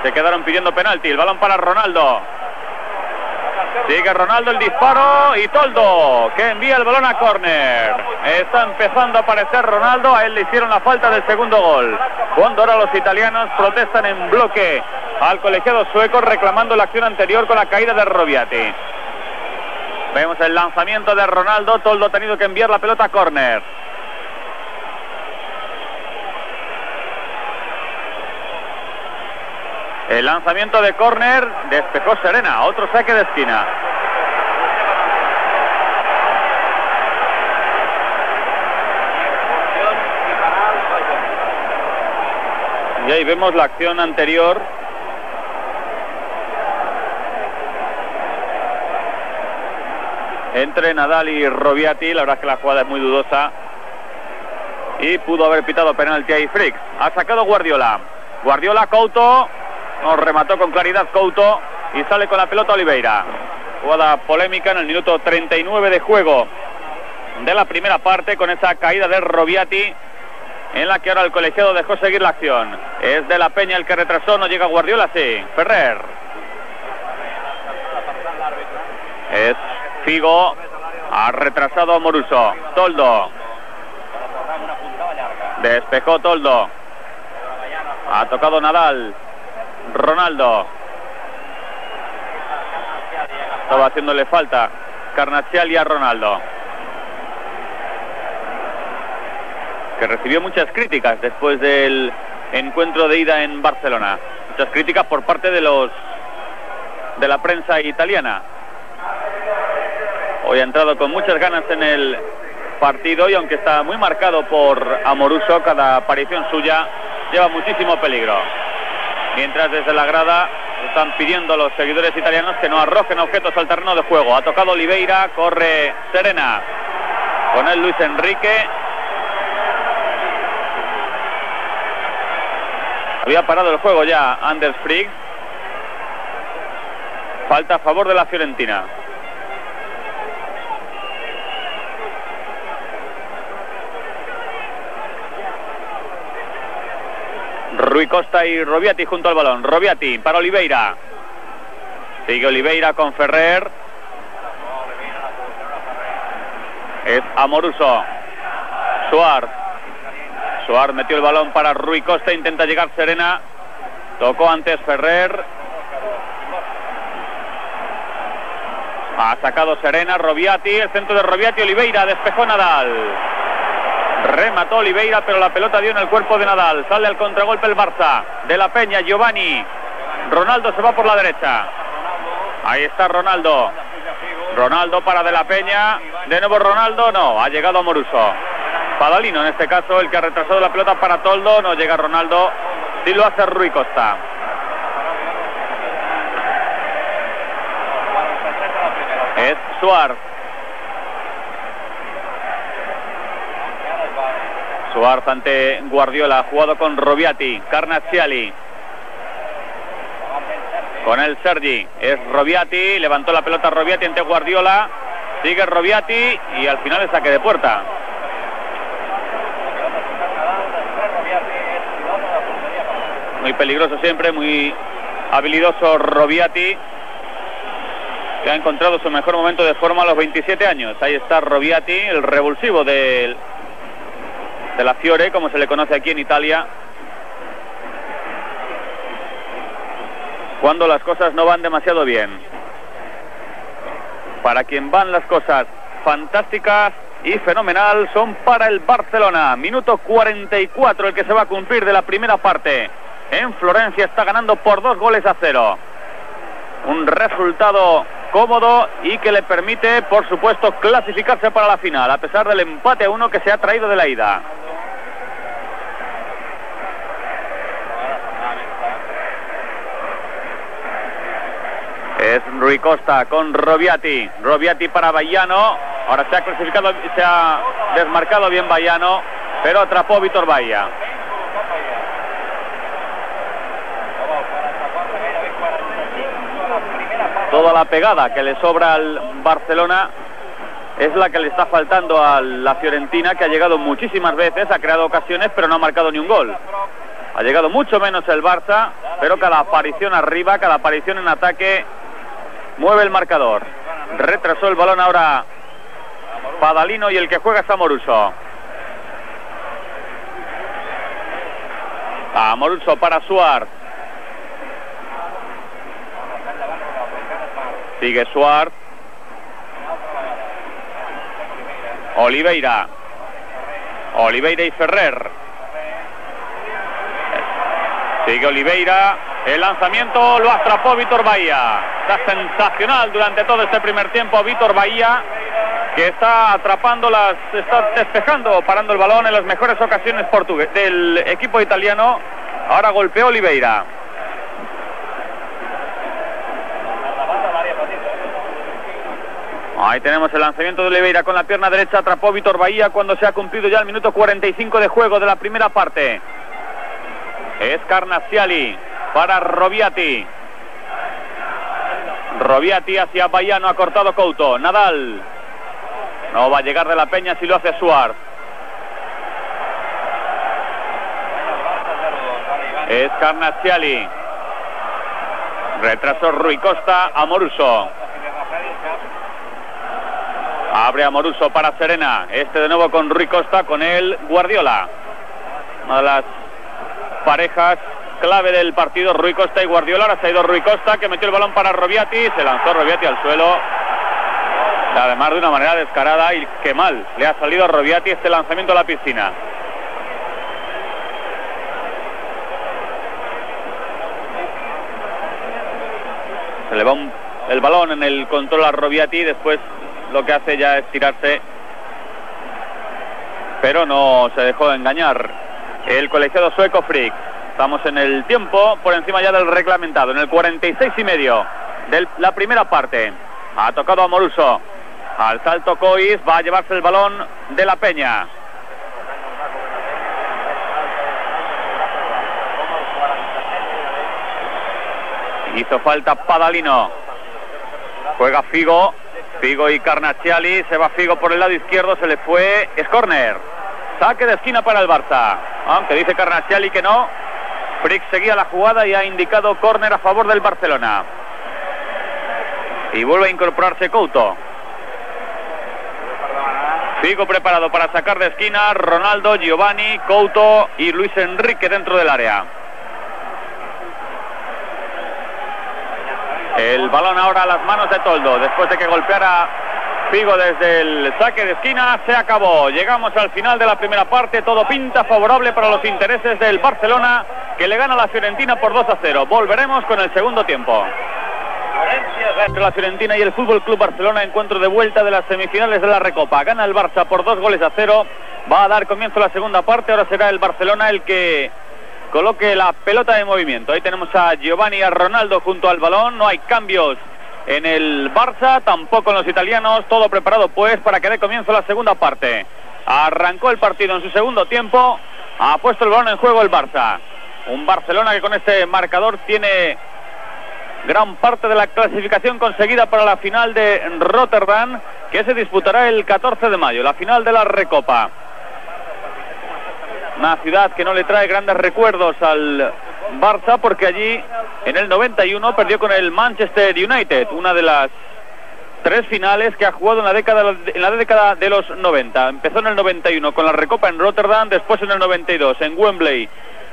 Se quedaron pidiendo penalti. El balón para Ronaldo. Sigue Ronaldo el disparo y Toldo que envía el balón a córner. Está empezando a aparecer Ronaldo, a él le hicieron la falta del segundo gol. Cuando ahora los italianos protestan en bloque al colegiado sueco reclamando la acción anterior con la caída de Robiati. Vemos el lanzamiento de Ronaldo, Toldo ha tenido que enviar la pelota a córner. El lanzamiento de córner despejó Serena, otro saque de esquina. Y ahí vemos la acción anterior. Entre Nadal y Robiati, la verdad es que la jugada es muy dudosa. Y pudo haber pitado penalti ahí Fricks. Ha sacado Guardiola. Guardiola, Couto, nos remató con claridad Couto y sale con la pelota Oliveira. Jugada polémica en el minuto 39 de juego de la primera parte con esa caída de Robiati en la que ahora el colegiado dejó seguir la acción. Es de la Peña el que retrasó, no llega Guardiola, sí. Ferrer. Es Figo, ha retrasado Moruso. Toldo. Despejó Toldo. Ha tocado Nadal. Ronaldo. Estaba haciéndole falta Carnacial y a Ronaldo. Que recibió muchas críticas después del encuentro de ida en Barcelona. Muchas críticas por parte de los de la prensa italiana. Hoy ha entrado con muchas ganas en el partido y aunque está muy marcado por Amoruso, cada aparición suya lleva muchísimo peligro mientras desde la grada están pidiendo los seguidores italianos que no arrojen objetos al terreno de juego. Ha tocado Oliveira, corre Serena, con él Luis Enrique. Había parado el juego ya Anders Frigg. Falta a favor de la Fiorentina. Rui Costa y Robiati junto al balón. Robiati para Oliveira. Sigue Oliveira con Ferrer. Es Amoruso. Suárez. Suárez metió el balón para Rui Costa. Intenta llegar Serena. Tocó antes Ferrer. Ha sacado Serena, Robiati, el centro de Robiati, Oliveira, despejó Nadal. Remató Oliveira, pero la pelota dio en el cuerpo de Nadal. Sale al contragolpe el Barça. De la Peña, Giovanni. Ronaldo se va por la derecha. Ahí está Ronaldo. Ronaldo para De la Peña. De nuevo Ronaldo, no. Ha llegado Moruso. Padalino en este caso, el que ha retrasado la pelota para Toldo. No llega Ronaldo. Sí lo hace Rui Costa. Es Suárez. Suárez ante Guardiola, jugado con Robiati, Carnacciali. Con el Sergi, es Robiati, levantó la pelota Robiati ante Guardiola, sigue Robiati y al final el saque de puerta. Muy peligroso siempre, muy habilidoso Robiati, que ha encontrado su mejor momento de forma a los 27 años. Ahí está Robiati, el revulsivo del de la Fiore, como se le conoce aquí en Italia. Cuando las cosas no van demasiado bien. Para quien van las cosas fantásticas y fenomenal son para el Barcelona. Minuto 44 el que se va a cumplir de la primera parte. En Florencia está ganando por dos goles a cero. Un resultado cómodo y que le permite, por supuesto, clasificarse para la final, a pesar del empate a uno que se ha traído de la ida. Es Rui Costa con Robiati. Robiati para Bayano. Ahora se ha clasificado, se ha desmarcado bien Bayano, pero atrapó Víctor Bahía. Toda la pegada que le sobra al Barcelona es la que le está faltando a la Fiorentina, que ha llegado muchísimas veces, ha creado ocasiones, pero no ha marcado ni un gol. Ha llegado mucho menos el Barça, pero cada aparición arriba, cada aparición en ataque mueve el marcador. Retrasó el balón ahora Padalino y el que juega es Amoruso. Amoruso para Suárez. Sigue Suárez. Oliveira. Oliveira y Ferrer. Sigue Oliveira. El lanzamiento lo atrapó Víctor Bahía. Está sensacional durante todo este primer tiempo Víctor Bahía, que está atrapando las, está despejando, parando el balón en las mejores ocasiones portugués del equipo italiano. Ahora golpeó Oliveira. Ahí tenemos el lanzamiento de Oliveira con la pierna derecha, atrapó Víctor Bahía cuando se ha cumplido ya el minuto 45 de juego de la primera parte. Es Carnacciali para Robiati. Robiati hacia Bayano, ha cortado Couto. Nadal. No va a llegar de la peña si lo hace Suárez. Es Carnacciali. Retrasó Rui Costa, Amoruso. Abre Amoruso para Serena. Este de nuevo con Rui Costa, con el Guardiola. Una de las parejas clave del partido, Rui Costa y Guardiola. Ahora ha ido Rui Costa, que metió el balón para Robiati. Se lanzó Robiati al suelo. Además de una manera descarada y qué mal le ha salido a Robiati este lanzamiento a la piscina. Se le va el balón en el control a Robiati, después lo que hace ya es tirarse, pero no se dejó engañar. El colegiado sueco Frick. Estamos en el tiempo por encima ya del reglamentado, en el 46 y medio de la primera parte. Ha tocado a Moruso. Al salto Cois va a llevarse el balón de la Peña. Hizo falta Padalino. Juega Figo. Figo y Carnacciali. Se va Figo por el lado izquierdo. Se le fue. Es corner. Saque de esquina para el Barça. Aunque dice Carnacciali que no. Frick seguía la jugada y ha indicado córner a favor del Barcelona. Y vuelve a incorporarse Couto. Figo preparado para sacar de esquina. Ronaldo, Giovanni, Couto y Luis Enrique dentro del área. El balón ahora a las manos de Toldo. Después de que golpeara Figo desde el saque de esquina, se acabó. Llegamos al final de la primera parte. Todo pinta favorable para los intereses del Barcelona, que le gana a la Fiorentina por 2 a 0. Volveremos con el segundo tiempo. Entre la Fiorentina y el Fútbol Club Barcelona, encuentro de vuelta de las semifinales de la Recopa. Gana el Barça por dos goles a cero. Va a dar comienzo la segunda parte. Ahora será el Barcelona el que coloque la pelota de movimiento. Ahí tenemos a Giovanni y a Ronaldo junto al balón. No hay cambios en el Barça, tampoco en los italianos. Todo preparado pues para que dé comienzo la segunda parte. Arrancó el partido en su segundo tiempo. Ha puesto el balón en juego el Barça. Un Barcelona que con este marcador tiene gran parte de la clasificación conseguida para la final de Rotterdam, que se disputará el 14 de mayo, la final de la Recopa. Una ciudad que no le trae grandes recuerdos al Barça porque allí en el 91 perdió con el Manchester United, una de las tres finales que ha jugado en la década, en la década de los 90. Empezó en el 91 con la Recopa en Rotterdam, después en el 92 en Wembley,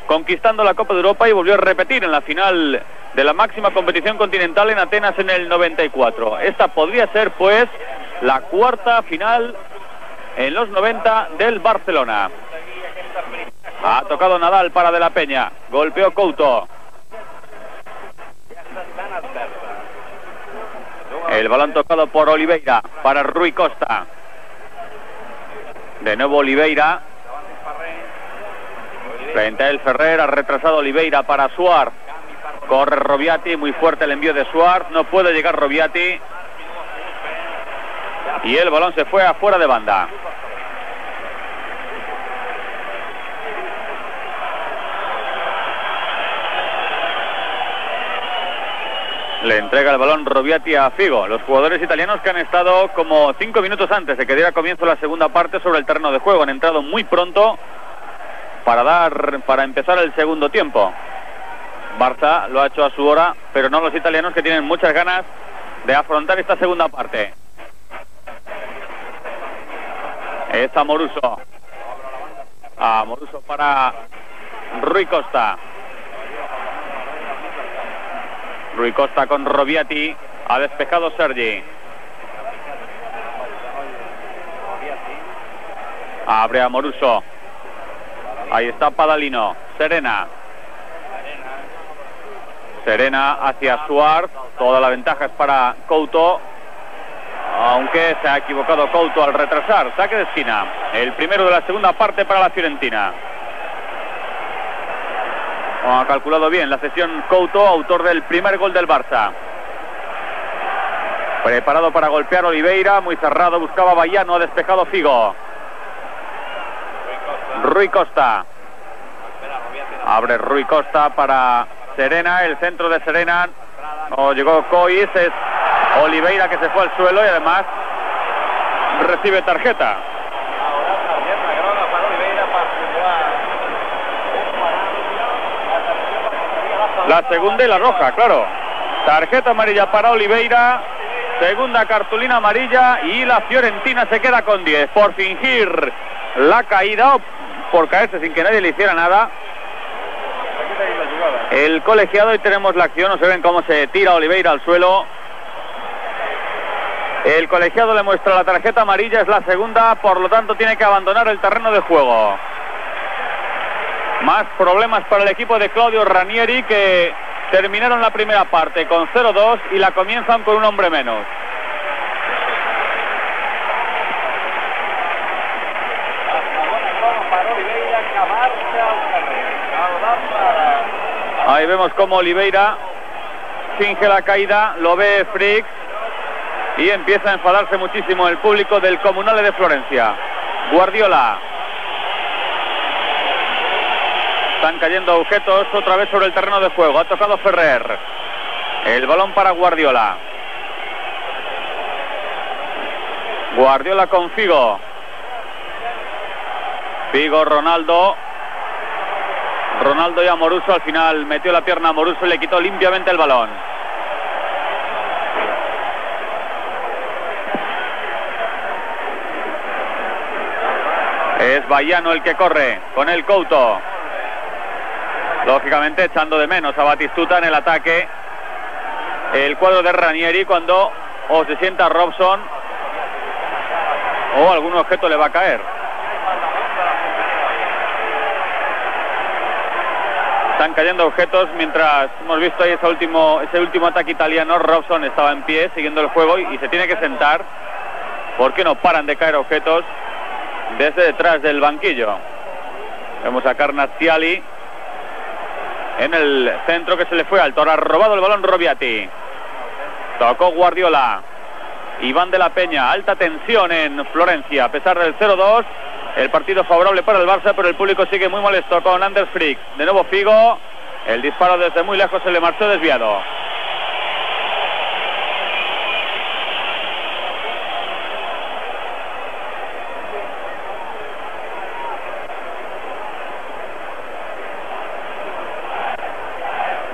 conquistando la Copa de Europa y volvió a repetir en la final de la máxima competición continental en Atenas en el 94. Esta podría ser pues la cuarta final en los 90 del Barcelona. Ha tocado Nadal para De la Peña. Golpeó Couto. El balón tocado por Oliveira para Rui Costa. De nuevo Oliveira. Frente a el Ferrer, ha retrasado Oliveira para Suar. Corre Robiati, muy fuerte el envío de Suar. No puede llegar Robiati. Y el balón se fue afuera de banda. Le entrega el balón Robiati a Figo. Los jugadores italianos que han estado como cinco minutos antes de que diera comienzo la segunda parte sobre el terreno de juego. Han entrado muy pronto para dar, para empezar el segundo tiempo. Barça lo ha hecho a su hora, pero no los italianos que tienen muchas ganas de afrontar esta segunda parte. Es Amoruso. Amoruso para Rui Costa. Rui Costa con Robiati. Ha despejado Sergi. Abre a Moruso. Ahí está Padalino. Serena. Serena hacia Suárez. Toda la ventaja es para Couto. Aunque se ha equivocado Couto al retrasar. Saque de esquina. El primero de la segunda parte para la Fiorentina. Ha calculado bien la sesión Couto, autor del primer gol del Barça. Preparado para golpear Oliveira, muy cerrado, buscaba Bayano, ha despejado Figo. Rui Costa. Abre Rui Costa para Serena, el centro de Serena. No llegó Cois, es Oliveira que se fue al suelo y además recibe tarjeta. La segunda y la roja, claro. Tarjeta amarilla para Oliveira. Segunda cartulina amarilla y la Fiorentina se queda con 10 por fingir la caída o por caerse sin que nadie le hiciera nada. El colegiado y tenemos la acción, no se ven cómo se tira Oliveira al suelo. El colegiado le muestra la tarjeta amarilla, es la segunda, por lo tanto tiene que abandonar el terreno de juego. Más problemas para el equipo de Claudio Ranieri que terminaron la primera parte con 0-2 y la comienzan con un hombre menos. Ahí vemos como Oliveira finge la caída, lo ve Fricks y empieza a enfadarse muchísimo el público del Comunale de Florencia. Guardiola están cayendo objetos otra vez sobre el terreno de juego. Ha tocado Ferrer. El balón para Guardiola. Guardiola con Figo. Figo, Ronaldo. Ronaldo y a al final metió la pierna a Moruso y le quitó limpiamente el balón. Es Bayano el que corre con el Couto. Lógicamente echando de menos a Batistuta en el ataque. El cuadro de Ranieri cuando o se sienta Robson o algún objeto le va a caer. Están cayendo objetos mientras hemos visto ahí ese último, ese último ataque italiano. Robson estaba en pie siguiendo el juego y, se tiene que sentar porque no paran de caer objetos desde detrás del banquillo. Vemos a Carnaziali en el centro que se le fue al toro. Ha robado el balón Robiati. Tocó Guardiola. Iván de la Peña, alta tensión en Florencia, a pesar del 0-2. El partido favorable para el Barça, pero el público sigue muy molesto con Anders Frick. De nuevo Figo. El disparo desde muy lejos se le marchó desviado.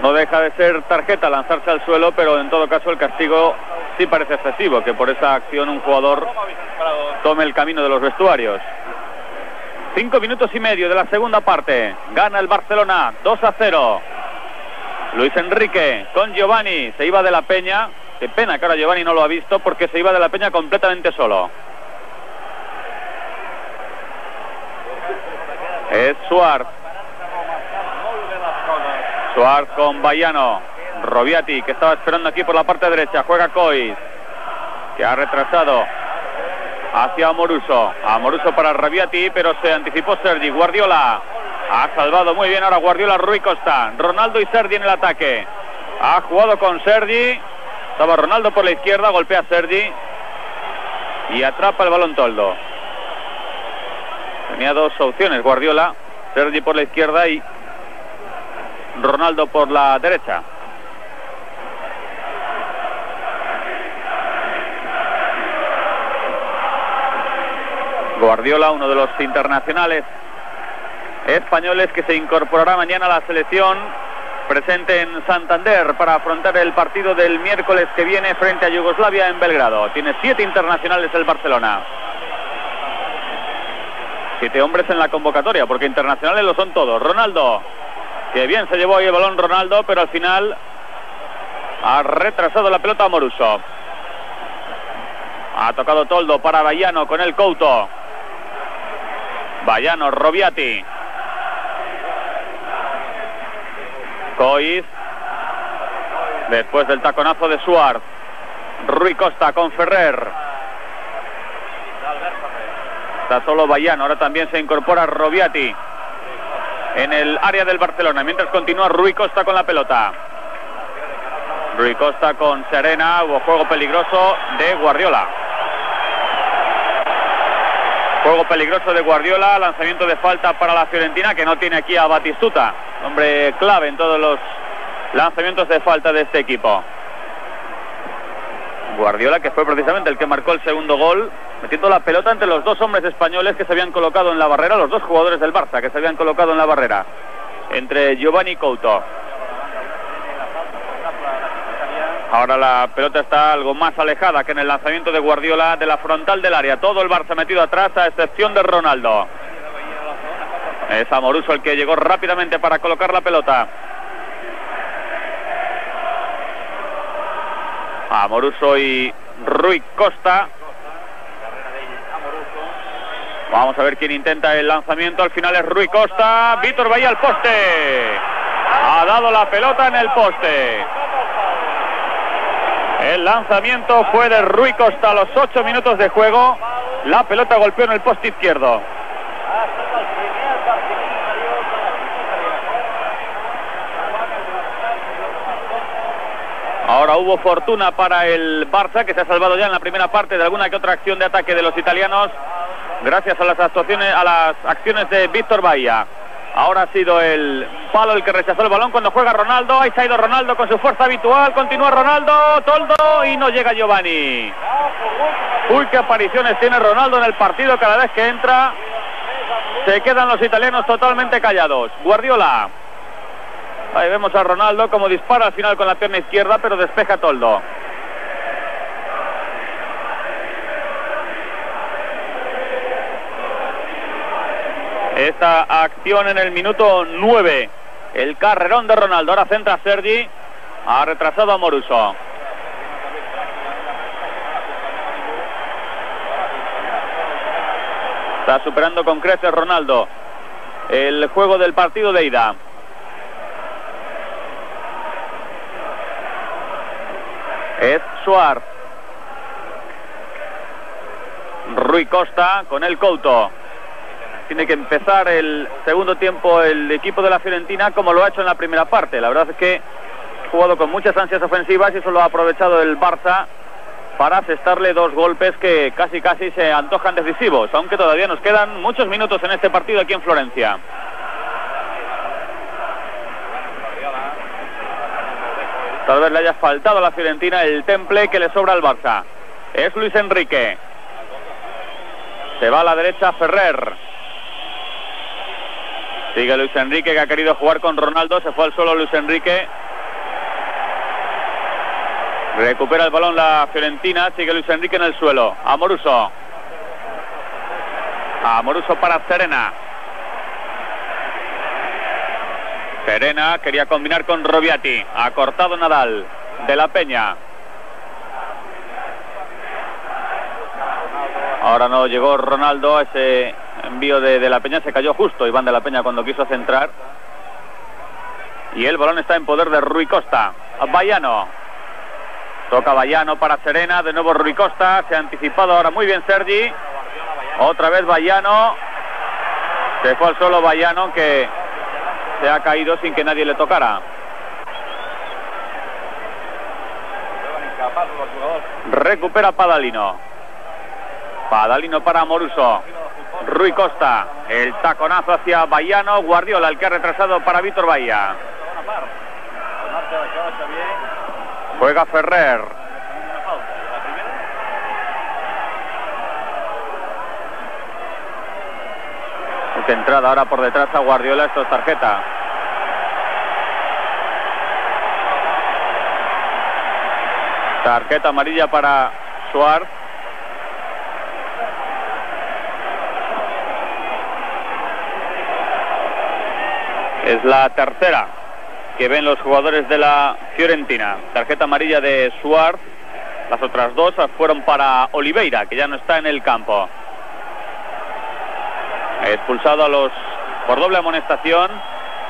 No deja de ser tarjeta lanzarse al suelo, pero en todo caso el castigo sí parece excesivo, que por esa acción un jugador tome el camino de los vestuarios. Cinco minutos y medio de la segunda parte. Gana el Barcelona 2 a 0. Luis Enrique con Giovanni. Se iba de la peña. Qué pena que ahora Giovanni no lo ha visto porque se iba de la peña completamente solo. Es Suárez. Suárez con Bayano. Robiati, que estaba esperando aquí por la parte derecha. Juega Cois, que ha retrasado hacia Amoruso. Amoruso para Robiati, pero se anticipó Sergi. Guardiola ha salvado muy bien ahora Guardiola Rui Costa. Ronaldo y Sergi en el ataque. Ha jugado con Sergi. Estaba Ronaldo por la izquierda, golpea a Sergi y atrapa el balón Toldo. Tenía dos opciones, Guardiola, Sergi por la izquierda y Ronaldo por la derecha. Guardiola, uno de los internacionales españoles que se incorporará mañana a la selección presente en Santander para afrontar el partido del miércoles que viene frente a Yugoslavia en Belgrado. Tiene siete internacionales el Barcelona. Siete hombres en la convocatoria, porque internacionales lo son todos. Ronaldo, que bien se llevó ahí el balón Ronaldo, pero al final ha retrasado la pelota Moruso. Ha tocado Toldo para Bayano con el Couto. Bayano, Robiati. Cois. Después del taconazo de Suárez. Rui Costa con Ferrer. Está solo Bayano. Ahora también se incorpora Robiati en el área del Barcelona. Mientras continúa Rui Costa con la pelota. Rui Costa con Serena. Hubo juego peligroso de Guardiola. Juego peligroso de Guardiola, lanzamiento de falta para la Fiorentina que no tiene aquí a Batistuta, hombre clave en todos los lanzamientos de falta de este equipo. Guardiola que fue precisamente el que marcó el segundo gol, metiendo la pelota entre los dos hombres españoles que se habían colocado en la barrera, los dos jugadores del Barça que se habían colocado en la barrera, entre Giovanni Couto. Ahora la pelota está algo más alejada que en el lanzamiento de Guardiola de la frontal del área. Todo el Barça metido atrás a excepción de Ronaldo. Es Amoruso el que llegó rápidamente para colocar la pelota. Amoruso y Rui Costa. Vamos a ver quién intenta el lanzamiento. Al final es Rui Costa. Víctor Bahía al poste. Ha dado la pelota en el poste. El lanzamiento fue de Rui Costa a los 8 minutos de juego. La pelota golpeó en el poste izquierdo. Ahora hubo fortuna para el Barça, que se ha salvado ya en la primera parte de alguna que otra acción de ataque de los italianos, gracias a las actuaciones, a las acciones de Víctor Bahía. Ahora ha sido el palo el que rechazó el balón cuando juega Ronaldo. Ahí se ha ido Ronaldo con su fuerza habitual. Continúa Ronaldo, Toldo y no llega Giovanni. Uy, qué apariciones tiene Ronaldo en el partido cada vez que entra. Se quedan los italianos totalmente callados. Guardiola. Ahí vemos a Ronaldo como dispara al final con la pierna izquierda, pero despeja Toldo. Esta acción en el minuto 9. El carrerón de Ronaldo. Ahora centra Sergi. Ha retrasado a Moruso. Está superando con creces Ronaldo el juego del partido de ida. Es Suárez. Rui Costa con el Couto. Tiene que empezar el segundo tiempo el equipo de la Fiorentina como lo ha hecho en la primera parte. La verdad es que ha jugado con muchas ansias ofensivas y eso lo ha aprovechado el Barça para asestarle dos golpes que casi casi se antojan decisivos, aunque todavía nos quedan muchos minutos en este partido aquí en Florencia. Tal vez le haya faltado a la Fiorentina el temple que le sobra al Barça. Es Luis Enrique. Se va a la derecha Ferrer. Sigue Luis Enrique que ha querido jugar con Ronaldo. Se fue al suelo Luis Enrique. Recupera el balón la Fiorentina. Sigue Luis Enrique en el suelo. Amoruso. Amoruso para Serena. Serena quería combinar con Robiati. Ha cortado Nadal. De la Peña. Ahora no llegó Ronaldo. Ese envío de, de la Peña se cayó justo. Iván de la Peña cuando quiso centrar. Y el balón está en poder de Rui Costa. Bayano. Toca Bayano para Serena, de nuevo Rui Costa, se ha anticipado ahora muy bien Sergi. Otra vez Bayano. Se fue al solo Bayano que se ha caído sin que nadie le tocara. Recupera Padalino. Padalino para Moruso. Rui Costa. El taconazo hacia Bayano. Guardiola, el que ha retrasado para Víctor Bahía. Juega Ferrer. entrada ahora por detrás a Guardiola, esto es tarjeta. Tarjeta amarilla para Suárez. Es la tercera que ven los jugadores de la Fiorentina. Tarjeta amarilla de Suárez. Las otras dos fueron para Oliveira, que ya no está en el campo. Expulsado a los por doble amonestación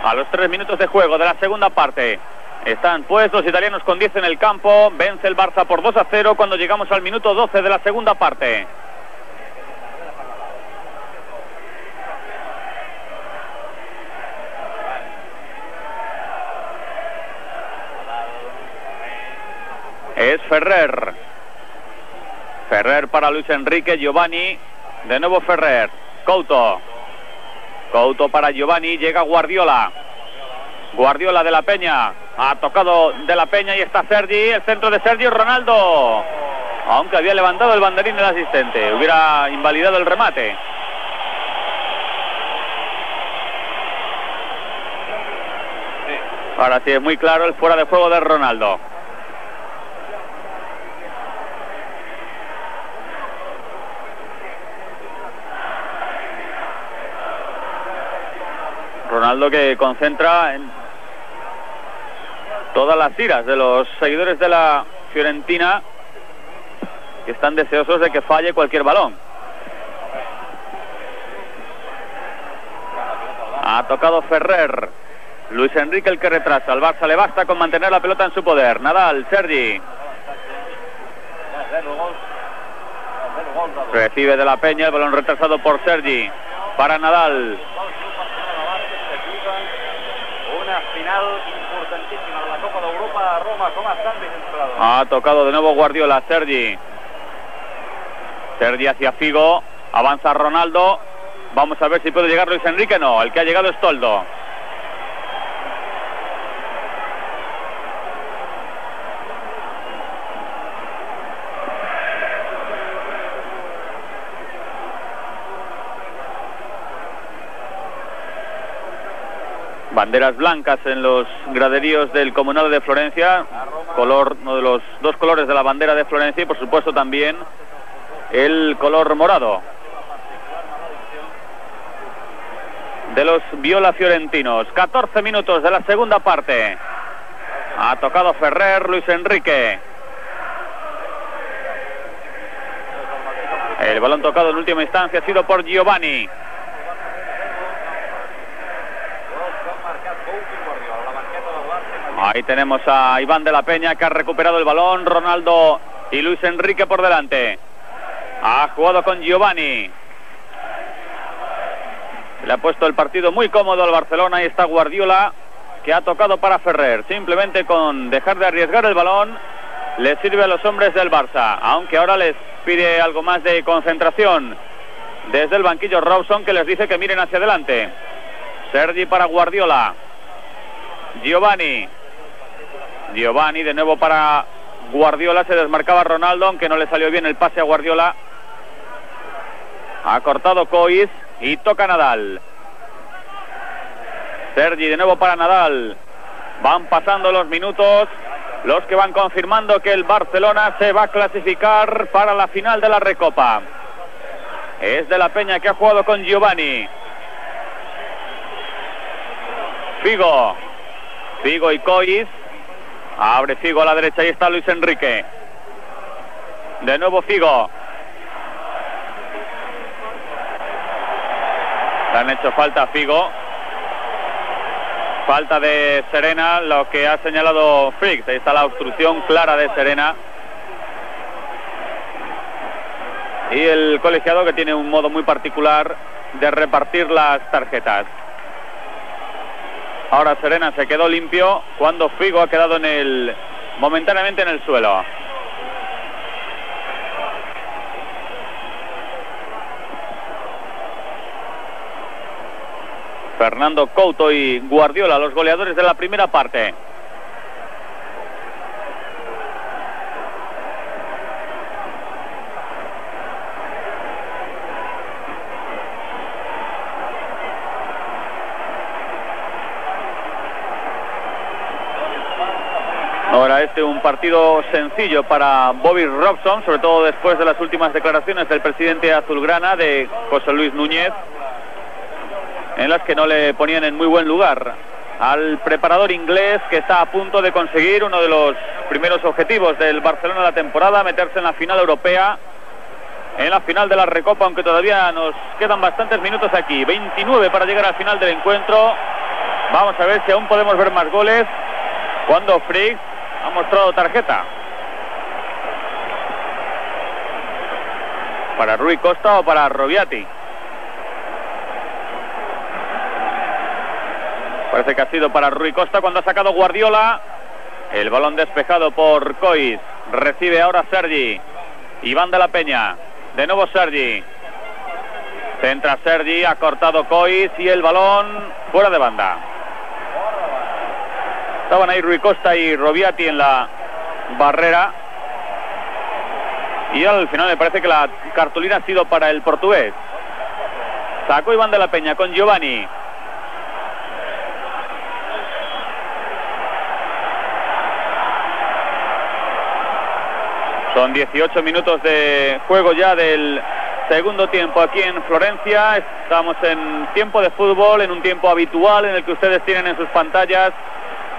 a los tres minutos de juego de la segunda parte. Están puestos italianos con 10 en el campo. Vence el Barça por 2 a 0 cuando llegamos al minuto 12 de la segunda parte. Es Ferrer. Ferrer para Luis Enrique, Giovanni, de nuevo Ferrer, Couto. Couto para Giovanni, llega Guardiola. Guardiola de la Peña, ha tocado de la Peña y está Sergi, el centro de Sergio Ronaldo. Aunque había levantado el banderín del asistente, hubiera invalidado el remate. Ahora sí es muy claro el fuera de juego de Ronaldo. Ronaldo que concentra en todas las tiras de los seguidores de la Fiorentina que están deseosos de que falle cualquier balón. Ha tocado Ferrer. Luis Enrique el que retrasa. Al Barça le basta con mantener la pelota en su poder. Nadal, Sergi. Recibe de la Peña el balón retrasado por Sergi. Para Nadal. De la Copa de Europa Roma Ha tocado de nuevo Guardiola, Sergi. Sergi hacia Figo, avanza Ronaldo, Vamos a ver si puede llegar Luis Enrique. No, el que ha llegado es Toldo. Banderas blancas en los graderíos del Comunal de Florencia, color, uno de los dos colores de la bandera de Florencia y por supuesto también el color morado. De los Viola Fiorentinos, 14 minutos de la segunda parte. Ha tocado Ferrer, Luis Enrique. El balón tocado en última instancia ha sido por Giovanni. Ahí tenemos a Iván de la Peña que ha recuperado el balón. Ronaldo y Luis Enrique por delante. Ha jugado con Giovanni. Le ha puesto el partido muy cómodo al Barcelona. y está Guardiola que ha tocado para Ferrer. Simplemente con dejar de arriesgar el balón le sirve a los hombres del Barça. Aunque ahora les pide algo más de concentración desde el banquillo Rawson que les dice que miren hacia adelante. Sergi para Guardiola. Giovanni. Giovanni de nuevo para Guardiola. Se desmarcaba Ronaldo, aunque no le salió bien el pase a Guardiola. Ha cortado Cois y toca Nadal. Sergi de nuevo para Nadal. Van pasando los minutos. Los que van confirmando que el Barcelona se va a clasificar para la final de la Recopa. Es de la Peña que ha jugado con Giovanni. Figo. Figo y Cois. Abre Figo a la derecha, ahí está Luis Enrique. De nuevo Figo. Le han hecho falta Figo. Falta de Serena, lo que ha señalado Fricks. Ahí está la obstrucción clara de Serena. Y el colegiado que tiene un modo muy particular de repartir las tarjetas. Ahora Serena se quedó limpio cuando Figo ha quedado en el momentáneamente en el suelo. Fernando Couto y Guardiola, los goleadores de la primera parte. Este un partido sencillo para Bobby Robson, sobre todo después de las últimas declaraciones del presidente azulgrana de José Luis Núñez, en las que no le ponían en muy buen lugar al preparador inglés que está a punto de conseguir uno de los primeros objetivos del Barcelona de la temporada, meterse en la final europea, en la final de la Recopa, aunque todavía nos quedan bastantes minutos aquí, 29 para llegar al final del encuentro. Vamos a ver si aún podemos ver más goles cuando Friggs ha mostrado tarjeta. ¿Para Rui Costa o para Robiati? Parece que ha sido para Rui Costa cuando ha sacado Guardiola. El balón despejado por Cois. Recibe ahora Sergi. Iván de la Peña. De nuevo Sergi. Centra Sergi, ha cortado Cois y el balón fuera de banda. Estaban ahí Rui Costa y Robiati en la barrera. Y al final me parece que la cartulina ha sido para el portugués. Sacó Iván de la Peña con Giovanni. Son 18 minutos de juego ya del segundo tiempo aquí en Florencia. Estamos en tiempo de fútbol, en un tiempo habitual en el que ustedes tienen en sus pantallas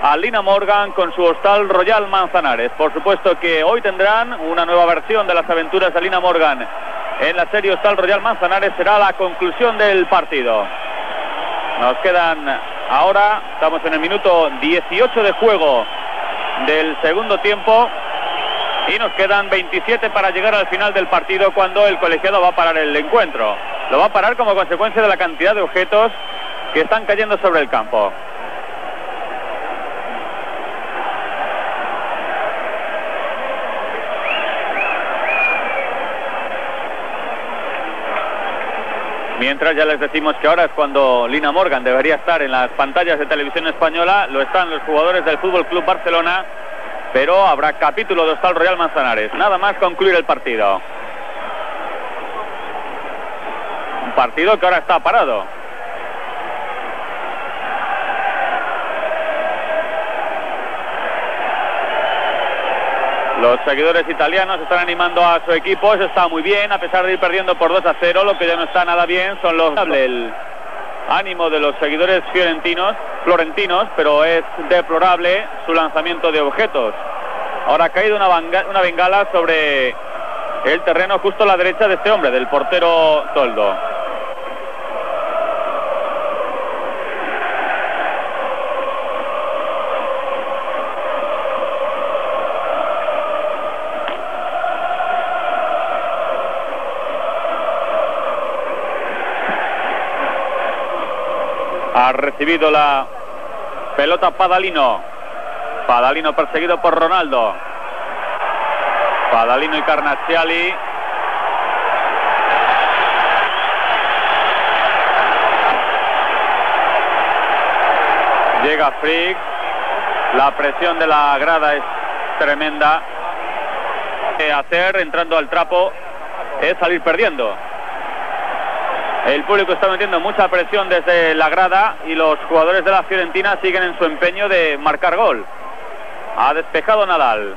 a Lina Morgan con su hostal Royal Manzanares. Por supuesto que hoy tendrán una nueva versión de las aventuras de Lina Morgan en la serie hostal Royal Manzanares. Será la conclusión del partido. Nos quedan ahora, estamos en el minuto 18 de juego del segundo tiempo y nos quedan 27 para llegar al final del partido cuando el colegiado va a parar el encuentro. Lo va a parar como consecuencia de la cantidad de objetos que están cayendo sobre el campo. Mientras ya les decimos que ahora es cuando Lina Morgan debería estar en las pantallas de televisión española, lo están los jugadores del Fútbol Club Barcelona, pero habrá capítulo de Hostal Royal Manzanares. Nada más concluir el partido. Un partido que ahora está parado. Los seguidores italianos están animando a su equipo, eso está muy bien, a pesar de ir perdiendo por 2 a 0, lo que ya no está nada bien son los el ánimo de los seguidores fiorentinos, florentinos, pero es deplorable su lanzamiento de objetos. Ahora ha caído una, una bengala sobre el terreno justo a la derecha de este hombre, del portero Toldo. Ha recibido la pelota Padalino. Padalino perseguido por Ronaldo. Padalino y Carnacciali. Llega Frick. La presión de la grada es tremenda. Que hacer entrando al trapo es salir perdiendo. El público está metiendo mucha presión desde la grada y los jugadores de la Fiorentina siguen en su empeño de marcar gol. Ha despejado Nadal.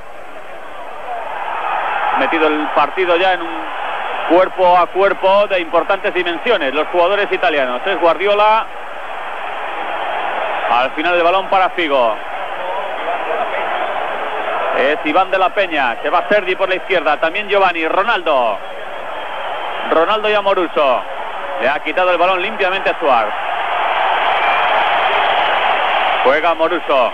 Metido el partido ya en un cuerpo a cuerpo de importantes dimensiones. Los jugadores italianos. Es Guardiola. Al final del balón para Figo. Es Iván de la Peña. Se va Sergi por la izquierda. También Giovanni. Ronaldo. Ronaldo y Amoruso. Le ha quitado el balón limpiamente a Suárez. Juega Moruso.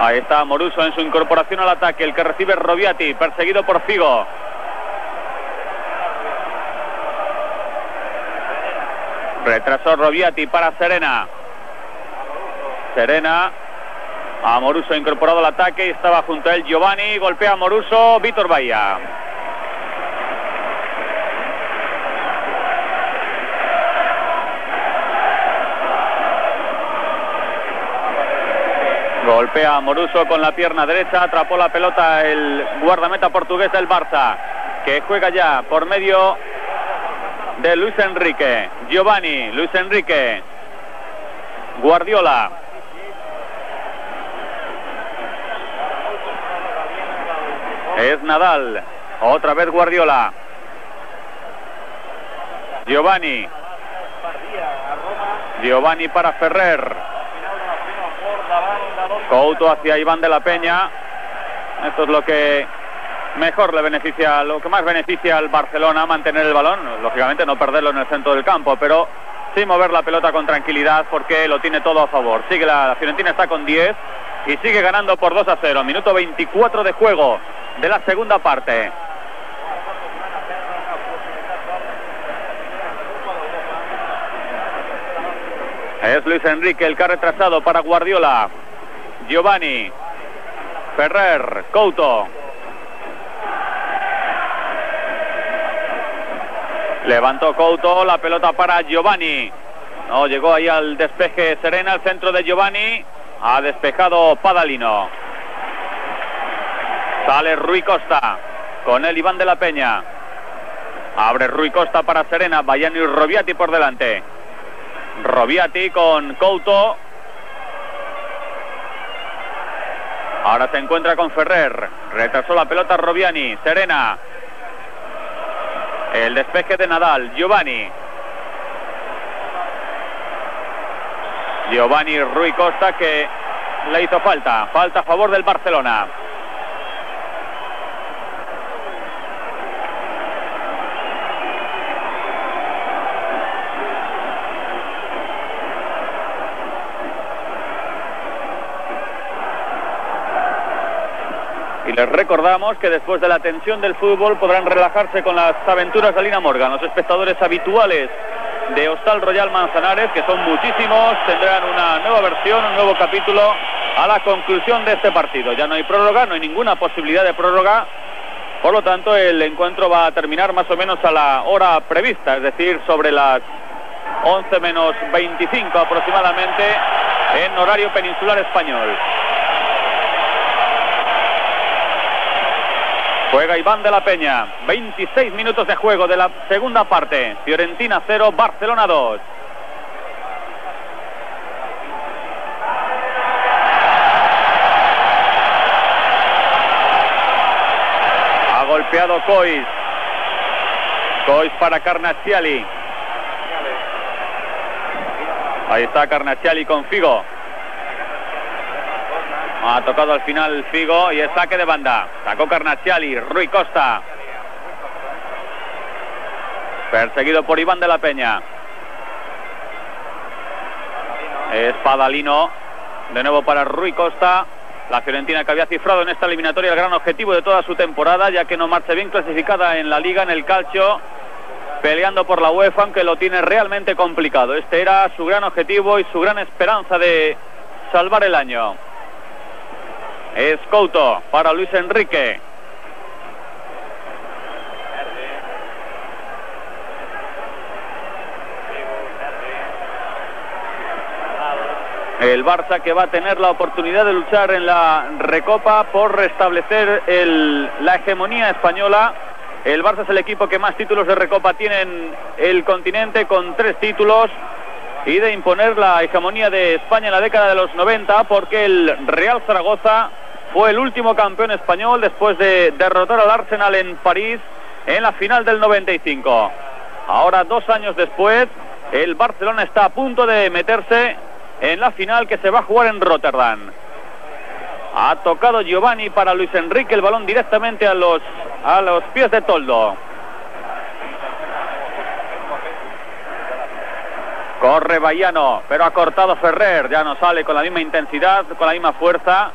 Ahí está Moruso en su incorporación al ataque. El que recibe Robiati, perseguido por Figo. Retrasó Robiati para Serena. Serena a Moruso incorporado al ataque y estaba junto a él Giovanni, golpea a Moruso, Víctor Bahía. Golpea a Moruso con la pierna derecha, atrapó la pelota el guardameta portugués del Barça, que juega ya por medio de Luis Enrique. Giovanni, Luis Enrique, Guardiola. Es Nadal. Otra vez Guardiola. Giovanni. Giovanni para Ferrer. Couto hacia Iván de la Peña. Esto es lo que mejor le beneficia, lo que más beneficia al Barcelona mantener el balón. Lógicamente no perderlo en el centro del campo, pero sí mover la pelota con tranquilidad porque lo tiene todo a favor. Sigue la, la Fiorentina está con 10 y sigue ganando por 2 a 0. Minuto 24 de juego de la segunda parte. Es Luis Enrique el que ha retrasado para Guardiola. Giovanni. Ferrer. Couto. Levantó Couto la pelota para Giovanni. No, llegó ahí al despeje Serena, al centro de Giovanni. Ha despejado Padalino. Sale Rui Costa. Con el Iván de la Peña. Abre Rui Costa para Serena. Bayani y Robiati por delante. Robiati con Couto. Ahora se encuentra con Ferrer. Retrasó la pelota Robiani. Serena. El despeje de Nadal. Giovanni. Giovanni Rui Costa que le hizo falta. Falta a favor del Barcelona. Les recordamos que después de la tensión del fútbol podrán relajarse con las aventuras de Alina Morgan. Los espectadores habituales de Hostal Royal Manzanares, que son muchísimos, tendrán una nueva versión, un nuevo capítulo a la conclusión de este partido. Ya no hay prórroga, no hay ninguna posibilidad de prórroga Por lo tanto, el encuentro va a terminar más o menos a la hora prevista, es decir, sobre las 11 menos 25 aproximadamente en horario peninsular español. Juega Iván de la Peña. 26 minutos de juego de la segunda parte. Fiorentina 0, Barcelona 2. Ha golpeado Cois. Cois para Carnacciali. Ahí está Carnacciali con Figo. Ha tocado al final Figo y es saque de banda. Sacó Carnacciali, Rui Costa. Perseguido por Iván de la Peña. Espadalino. De nuevo para Rui Costa. La Fiorentina que había cifrado en esta eliminatoria el gran objetivo de toda su temporada, ya que no marcha bien clasificada en la liga, en el calcio, peleando por la UEFA, aunque lo tiene realmente complicado. Este era su gran objetivo y su gran esperanza de salvar el año. Es Couto para Luis Enrique. El Barça que va a tener la oportunidad de luchar en la Recopa por restablecer la hegemonía española. El Barça es el equipo que más títulos de Recopa tiene en el continente con tres títulos y de imponer la hegemonía de España en la década de los 90 porque el Real Zaragoza fue el último campeón español después de derrotar al Arsenal en París en la final del 95. Ahora, dos años después, el Barcelona está a punto de meterse en la final que se va a jugar en Rotterdam. Ha tocado Giovanni para Luis Enrique el balón directamente a los, a los pies de Toldo. Corre Bayano, pero ha cortado Ferrer. Ya no sale con la misma intensidad, con la misma fuerza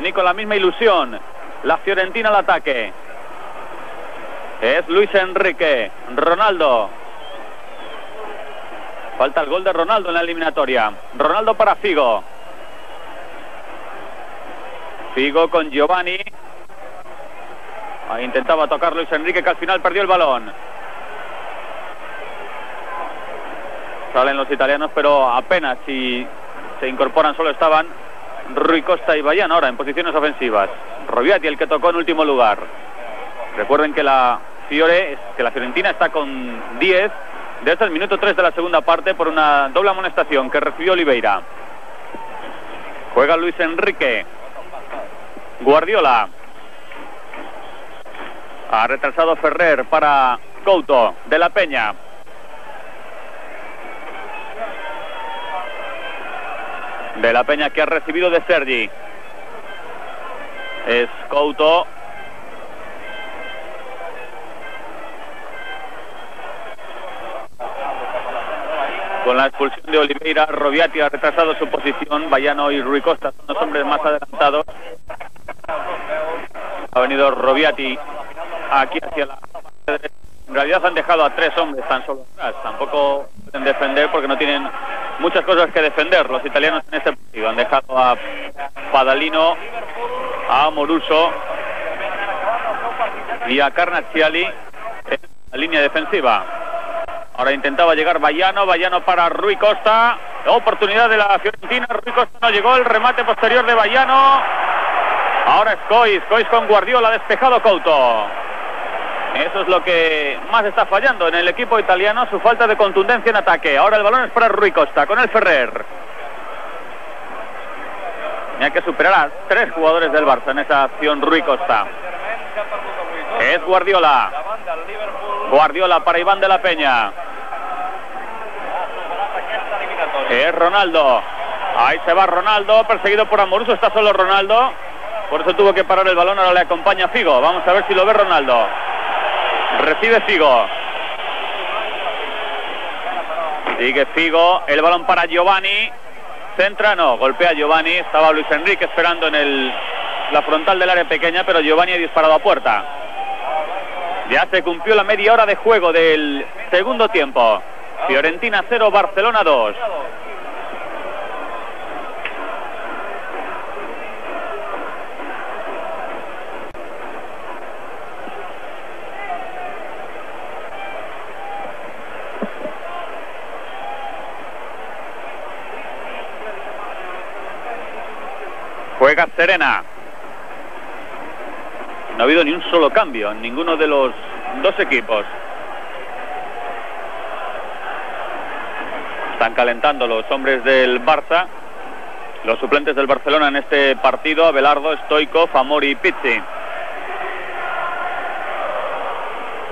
ni con la misma ilusión. La Fiorentina al ataque. Es Luis Enrique. Ronaldo. Falta el gol de Ronaldo en la eliminatoria. Ronaldo para Figo. Figo con Giovanni. Ahí intentaba tocar Luis Enrique que al final perdió el balón. Salen los italianos pero apenas si se incorporan solo estaban Rui Costa y Bayán ahora en posiciones ofensivas. Robiati el que tocó en último lugar. Recuerden que la Fiore, que la Fiorentina está con 10 desde el minuto 3 de la segunda parte por una doble amonestación que recibió Oliveira. Juega Luis Enrique. Guardiola. Ha retrasado Ferrer para Couto de la Peña. De la Peña que ha recibido de Sergi. Es Couto. Con la expulsión de Oliveira, Robiati ha retrasado su posición. Bayano y Rui Costa son los hombres más adelantados. Ha venido Robiati aquí hacia la... En realidad han dejado a tres hombres tan solo atrás. Tampoco pueden defender porque no tienen muchas cosas que defender los italianos en este partido. Han dejado a Padalino, a Moruso y a Carnacciali en la línea defensiva. Ahora intentaba llegar Bayano, Bayano para Rui Costa. Oportunidad de la Fiorentina, Rui Costa no llegó, el remate posterior de Bayano. Ahora es Cois, Cois con Guardiola, despejado Couto. Eso es lo que más está fallando en el equipo italiano, su falta de contundencia en ataque. Ahora el balón es para Rui Costa, con el Ferrer. hay que superar a tres jugadores del Barça en esa acción Rui Costa. Es Guardiola. Guardiola para Iván de la Peña. Es Ronaldo. Ahí se va Ronaldo, perseguido por Amoruso. Está solo Ronaldo. Por eso tuvo que parar el balón. Ahora le acompaña Figo. Vamos a ver si lo ve Ronaldo. Recibe Figo. Sigue Figo. El balón para Giovanni. Centra, no. Golpea Giovanni. Estaba Luis Enrique esperando en el, la frontal del área pequeña, pero Giovanni ha disparado a puerta. Ya se cumplió la media hora de juego del segundo tiempo. Fiorentina 0, Barcelona 2. Juega Serena. No ha habido ni un solo cambio en ninguno de los dos equipos. Están calentando los hombres del Barça. Los suplentes del Barcelona en este partido, Abelardo, Stoico, Famori y Pizzi.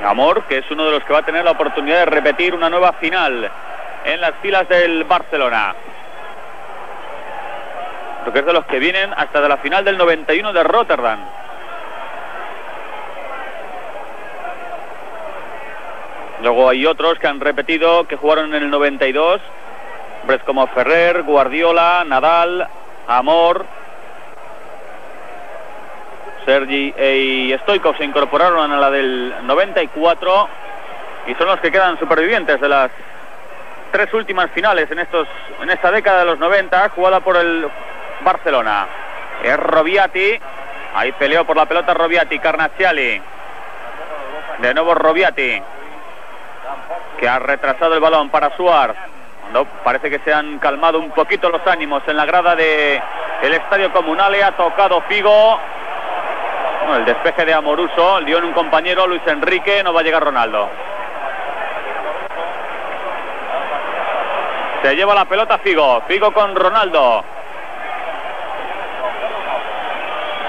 Amor, que es uno de los que va a tener la oportunidad de repetir una nueva final en las filas del Barcelona. Lo que es de los que vienen hasta de la final del 91 de Rotterdam. Luego hay otros que han repetido, que jugaron en el 92. Hombres como Ferrer, Guardiola, Nadal, Amor. Sergi y Stoikov se incorporaron a la del 94 y son los que quedan supervivientes de las tres últimas finales en estos en esta década de los 90 jugada por el Barcelona. Es Robiati, ahí peleó por la pelota Robiati, Carnacciali. De nuevo Robiati que ha retrasado el balón para Suárez. No, parece que se han calmado un poquito los ánimos en la grada de el Estadio Comunal. Ha tocado Figo. el despeje de Amoruso. Dio en un compañero Luis Enrique. No va a llegar Ronaldo. Se lleva la pelota Figo. Figo con Ronaldo.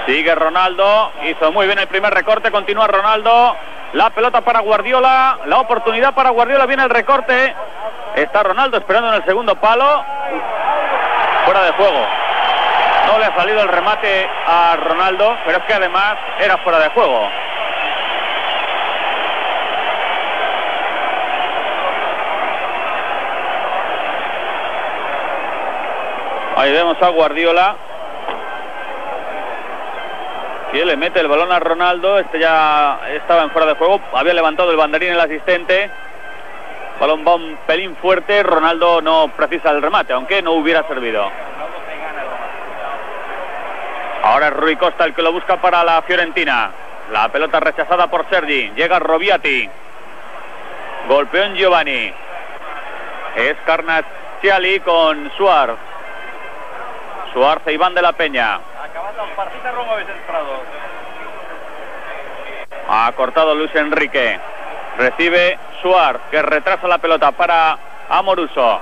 Sigue Ronaldo. Hizo muy bien el primer recorte. Continúa Ronaldo. La pelota para Guardiola. La oportunidad para Guardiola. Viene el recorte. Está Ronaldo esperando en el segundo palo. Fuera de juego. No le ha salido el remate a Ronaldo, pero es que además era fuera de juego. Ahí vemos a Guardiola le mete el balón a Ronaldo. Este ya estaba en fuera de juego. Había levantado el banderín el asistente. Balón va un pelín fuerte. Ronaldo no precisa el remate, aunque no hubiera servido. Ahora es Rui Costa el que lo busca para la Fiorentina. La pelota rechazada por Sergi. Llega Robiati. Golpeó Giovanni. Es Carnacciali con Suárez. Suárez e Iván de la Peña. Ha cortado Luis Enrique. Recibe Suárez, que retrasa la pelota para Amoruso.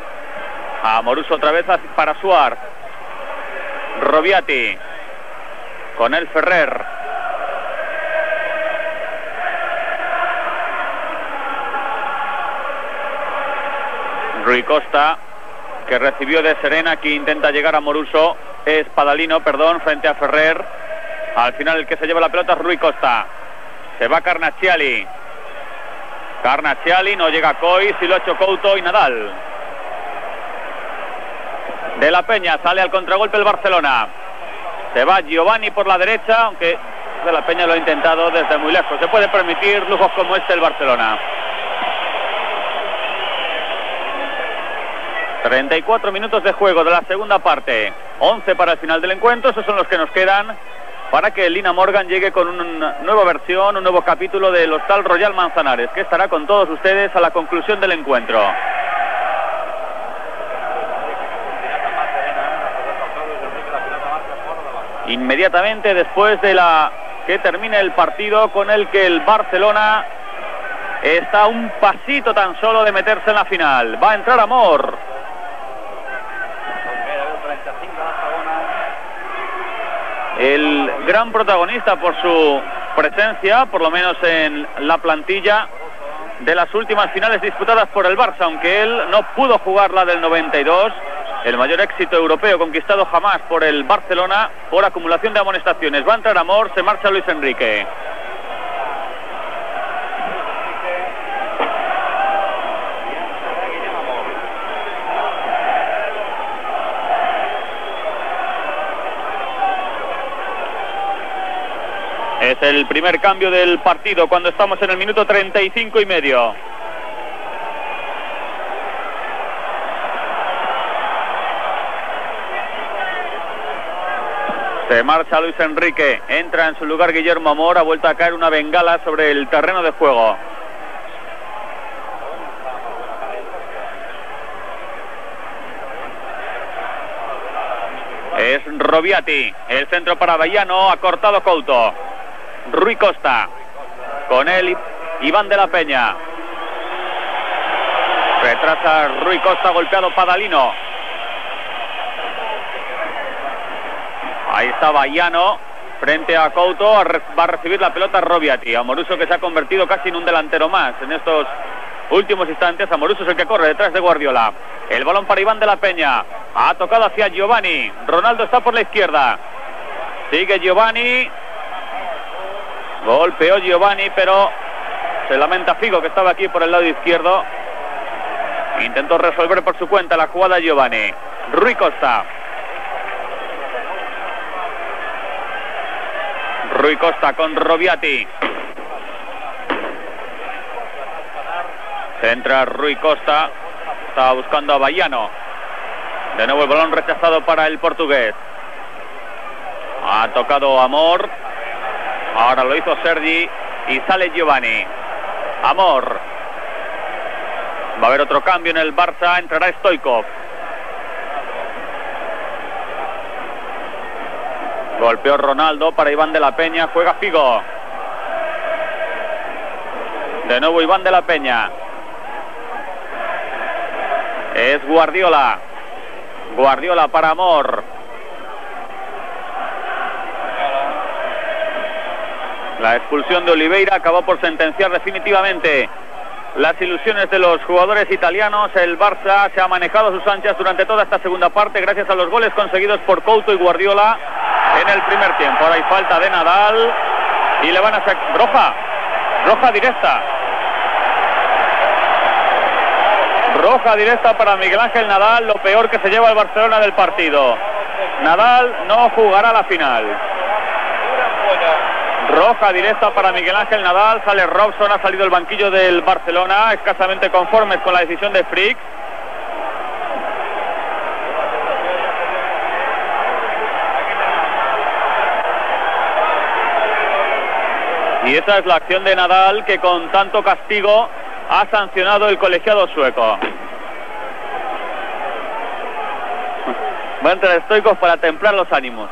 Amoruso otra vez para Suárez. Robiati. Con el Ferrer. Rui Costa, que recibió de Serena, que intenta llegar a Moruso es Padalino, perdón, frente a Ferrer. Al final el que se lleva la pelota es Rui Costa. Se va Carnacciali. Carnacciali, no llega Coy, si lo ha hecho Couto y Nadal. De la Peña sale al contragolpe el Barcelona. Se va Giovanni por la derecha, aunque De la Peña lo ha intentado desde muy lejos. Se puede permitir lujos como este el Barcelona. 34 minutos de juego de la segunda parte. 11 para el final del encuentro. Esos son los que nos quedan para que Lina Morgan llegue con una nueva versión, un nuevo capítulo del Hostal Royal Manzanares, que estará con todos ustedes a la conclusión del encuentro. Inmediatamente después de la que termine el partido con el que el Barcelona está un pasito tan solo de meterse en la final. Va a entrar Amor. El gran protagonista por su presencia, por lo menos en la plantilla de las últimas finales disputadas por el Barça, aunque él no pudo jugar la del 92, el mayor éxito europeo conquistado jamás por el Barcelona por acumulación de amonestaciones. Va a entrar Amor, se marcha Luis Enrique. El primer cambio del partido cuando estamos en el minuto 35 y medio. Se marcha Luis Enrique, entra en su lugar Guillermo Amor, ha vuelto a caer una bengala sobre el terreno de juego. Es Robiati. El centro para Bellano. Ha cortado Couto. Rui Costa. Con él Iván de la Peña. Retrasa Rui Costa golpeado Padalino. Ahí está Ballano frente a Couto. Va a recibir la pelota Robiati. Amoruso que se ha convertido casi en un delantero más en estos últimos instantes. Amoruso es el que corre detrás de Guardiola. El balón para Iván de la Peña. Ha tocado hacia Giovanni. Ronaldo está por la izquierda. Sigue Giovanni. Golpeó Giovanni, pero se lamenta Figo que estaba aquí por el lado izquierdo. Intentó resolver por su cuenta la jugada Giovanni. Rui Costa. Rui Costa con Robiati. Centra Rui Costa. Estaba buscando a Bayano. De nuevo el balón rechazado para el portugués. Ha tocado Amor. Ahora lo hizo Sergi y sale Giovanni. Amor. Va a haber otro cambio en el Barça. Entrará Stoikov. Golpeó Ronaldo para Iván de la Peña. Juega Figo. De nuevo Iván de la Peña. Es Guardiola. Guardiola para Amor. La expulsión de Oliveira acabó por sentenciar definitivamente las ilusiones de los jugadores italianos. El Barça se ha manejado sus anchas durante toda esta segunda parte gracias a los goles conseguidos por Couto y Guardiola en el primer tiempo. Ahora hay falta de Nadal y le van a sacar roja, roja directa. Roja directa para Miguel Ángel Nadal, lo peor que se lleva el Barcelona del partido. Nadal no jugará la final. Roja directa para Miguel Ángel Nadal, sale Robson, ha salido el banquillo del Barcelona, escasamente conformes con la decisión de Frick. Y esa es la acción de Nadal que con tanto castigo ha sancionado el colegiado sueco. Va a estoicos para templar los ánimos.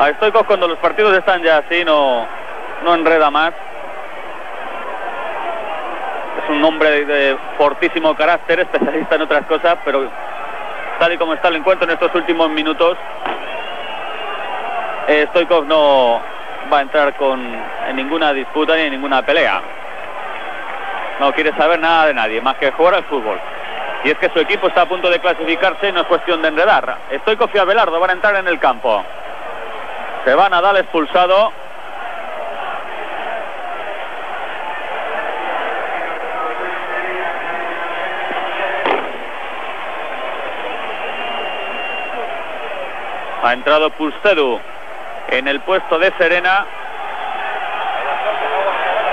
A estoicos cuando los partidos están ya así no, no enreda más. Es un hombre de, fortísimo carácter, especialista en otras cosas, pero tal y como está el encuentro en estos últimos minutos, eh, Stoikov no va a entrar con, en ninguna disputa ni en ninguna pelea. No quiere saber nada de nadie, más que jugar al fútbol. Y es que su equipo está a punto de clasificarse, no es cuestión de enredar. Stoikov y Abelardo van a entrar en el campo. Se va Nadal expulsado. Ha entrado Pulsedu en el puesto de Serena.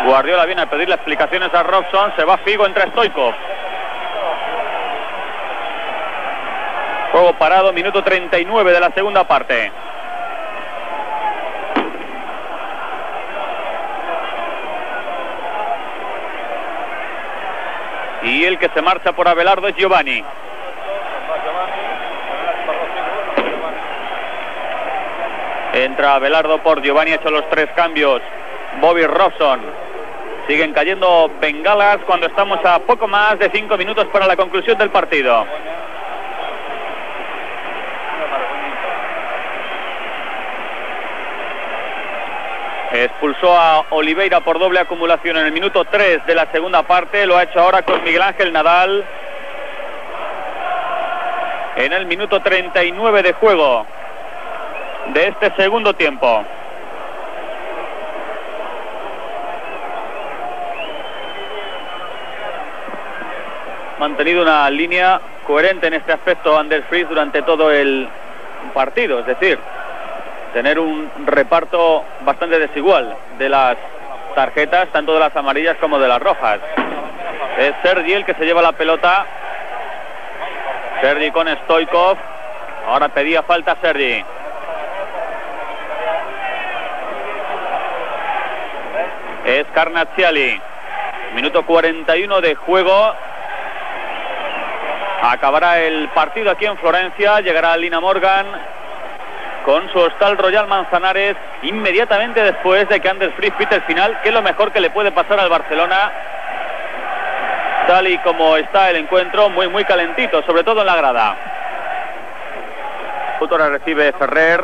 Guardiola viene a pedirle explicaciones a Robson. Se va Figo, entra Stoikov. Juego parado, minuto 39 de la segunda parte. Y el que se marcha por Abelardo es Giovanni. Entra Abelardo por Giovanni, hecho los tres cambios. Bobby Robson. Siguen cayendo bengalas cuando estamos a poco más de cinco minutos para la conclusión del partido. Expulsó a Oliveira por doble acumulación en el minuto 3 de la segunda parte. Lo ha hecho ahora con Miguel Ángel Nadal. En el minuto 39 de juego de este segundo tiempo. Mantenido una línea coherente en este aspecto Anders Fries durante todo el partido. Es decir, tener un reparto bastante desigual de las tarjetas, tanto de las amarillas como de las rojas. Es Sergi el que se lleva la pelota. Sergi con Stoikov. Ahora pedía falta Sergi. Es Carnazziali. Minuto 41 de juego. Acabará el partido aquí en Florencia, llegará Lina Morgan con su hostal Royal Manzanares inmediatamente después de que Anders Fritz pite el final, que es lo mejor que le puede pasar al Barcelona, tal y como está el encuentro, muy muy calentito, sobre todo en la grada. Futura recibe Ferrer,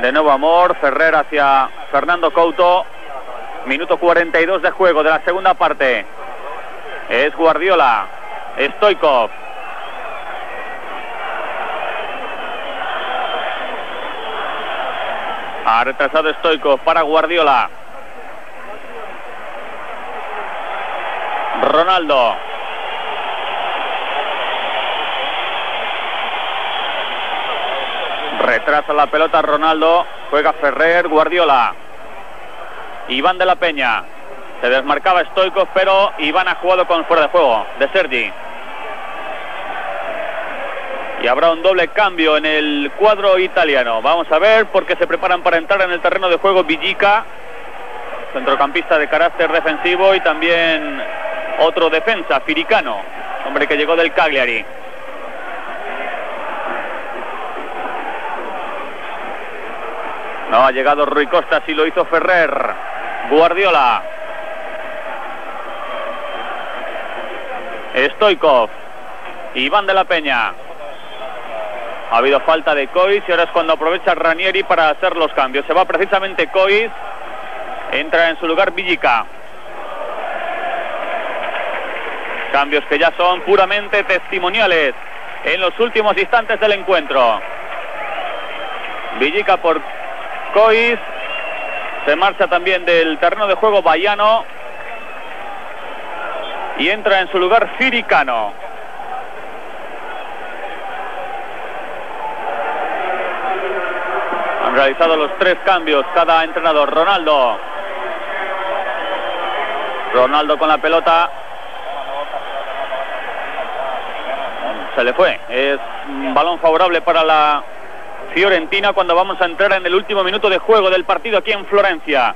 de nuevo Amor, Ferrer hacia Fernando Couto, minuto 42 de juego de la segunda parte. Es Guardiola, Stoikov, Ha retrasado Stoikov para Guardiola. Ronaldo. Retrasa la pelota Ronaldo. Juega Ferrer, Guardiola. Iván de la Peña. Se desmarcaba Stoikov, pero Iván ha jugado con fuera de juego de Sergi. Y habrá un doble cambio en el cuadro italiano. Vamos a ver porque se preparan para entrar en el terreno de juego Villica, centrocampista de carácter defensivo y también otro defensa, Firicano, hombre que llegó del Cagliari. No ha llegado Rui Costa, sí lo hizo Ferrer. Guardiola. Stoikov. Iván de la Peña. Ha habido falta de Cois y ahora es cuando aprovecha Ranieri para hacer los cambios. Se va precisamente Cois. Entra en su lugar Villica. Cambios que ya son puramente testimoniales en los últimos instantes del encuentro. Villica por Cois. Se marcha también del terreno de juego Bayano. Y entra en su lugar Firicano. Han realizado los tres cambios cada entrenador. Ronaldo. Ronaldo con la pelota. Se le fue. Es un balón favorable para la Fiorentina cuando vamos a entrar en el último minuto de juego del partido aquí en Florencia.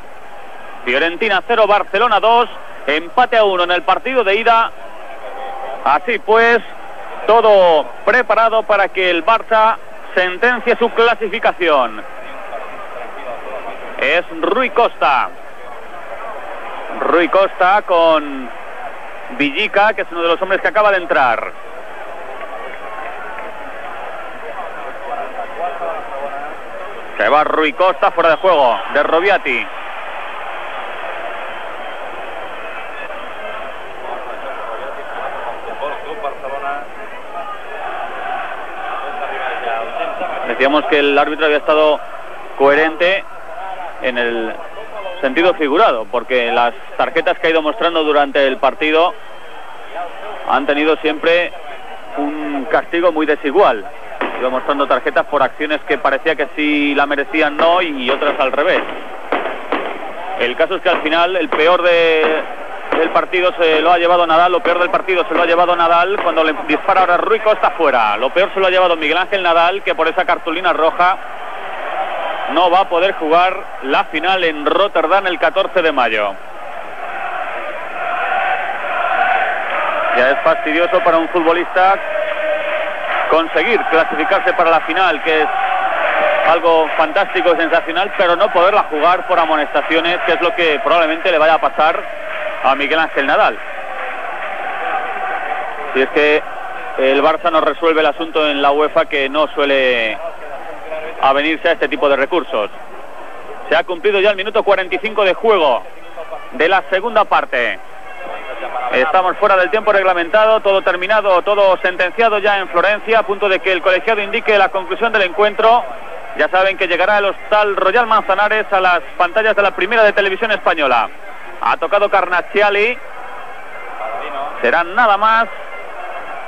Fiorentina 0, Barcelona 2, empate a 1 en el partido de ida. Así pues, todo preparado para que el Barça sentencie su clasificación. Es Rui Costa. Rui Costa con Villica, que es uno de los hombres que acaba de entrar. Se va Rui Costa fuera de juego de Robiati. Decíamos que el árbitro había estado coherente en el sentido figurado, porque las tarjetas que ha ido mostrando durante el partido han tenido siempre un castigo muy desigual. Ha ido mostrando tarjetas por acciones que parecía que sí la merecían no y otras al revés. El caso es que al final el peor de, del partido se lo ha llevado Nadal, lo peor del partido se lo ha llevado Nadal cuando le dispara ahora Rui Costa fuera. Lo peor se lo ha llevado Miguel Ángel Nadal que por esa cartulina roja no va a poder jugar la final en Rotterdam el 14 de mayo. Ya es fastidioso para un futbolista conseguir clasificarse para la final, que es algo fantástico y sensacional, pero no poderla jugar por amonestaciones, que es lo que probablemente le vaya a pasar a Miguel Ángel Nadal. Si es que el Barça no resuelve el asunto en la UEFA, que no suele a venirse a este tipo de recursos. Se ha cumplido ya el minuto 45 de juego de la segunda parte. Estamos fuera del tiempo reglamentado, todo terminado, todo sentenciado ya en Florencia, a punto de que el colegiado indique la conclusión del encuentro. Ya saben que llegará el hostal Royal Manzanares a las pantallas de la primera de televisión española. Ha tocado Carnacciali. Será nada más.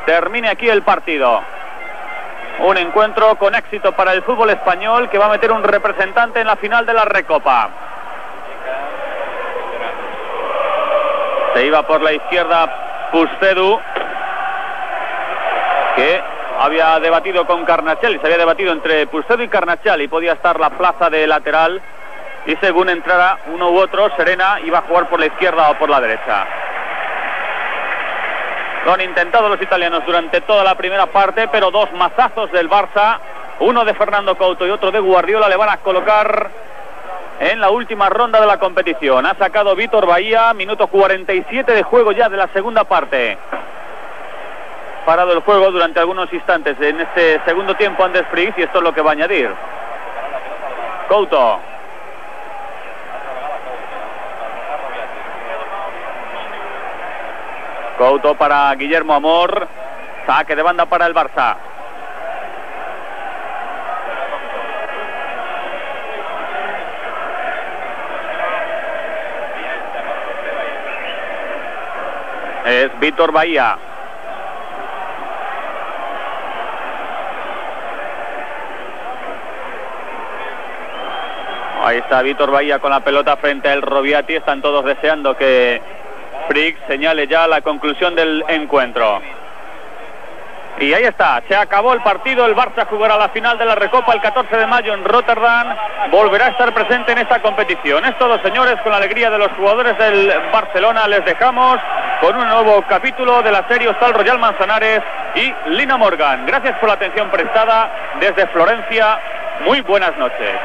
Termine aquí el partido. Un encuentro con éxito para el fútbol español que va a meter un representante en la final de la Recopa. Se iba por la izquierda Pustedu, que había debatido con Carnacciali, se había debatido entre Pustedu y Carnacciali, podía estar la plaza de lateral y según entrara uno u otro, Serena iba a jugar por la izquierda o por la derecha. Lo han intentado los italianos durante toda la primera parte, pero dos mazazos del Barça, uno de Fernando Couto y otro de Guardiola, le van a colocar en la última ronda de la competición. Ha sacado Víctor Bahía, minuto 47 de juego ya de la segunda parte. Parado el juego durante algunos instantes en este segundo tiempo Andrés Friggs y esto es lo que va a añadir. Couto. Couto para Guillermo Amor. Saque de banda para el Barça. Es Víctor Bahía. Ahí está Víctor Bahía con la pelota frente al Robiati. Están todos deseando que Friggs señale ya la conclusión del encuentro. Y ahí está, se acabó el partido, el Barça jugará la final de la Recopa el 14 de mayo en Rotterdam, volverá a estar presente en esta competición. Es todo, señores, con la alegría de los jugadores del Barcelona, les dejamos con un nuevo capítulo de la serie Hostal Royal Manzanares y Lina Morgan. Gracias por la atención prestada desde Florencia, muy buenas noches.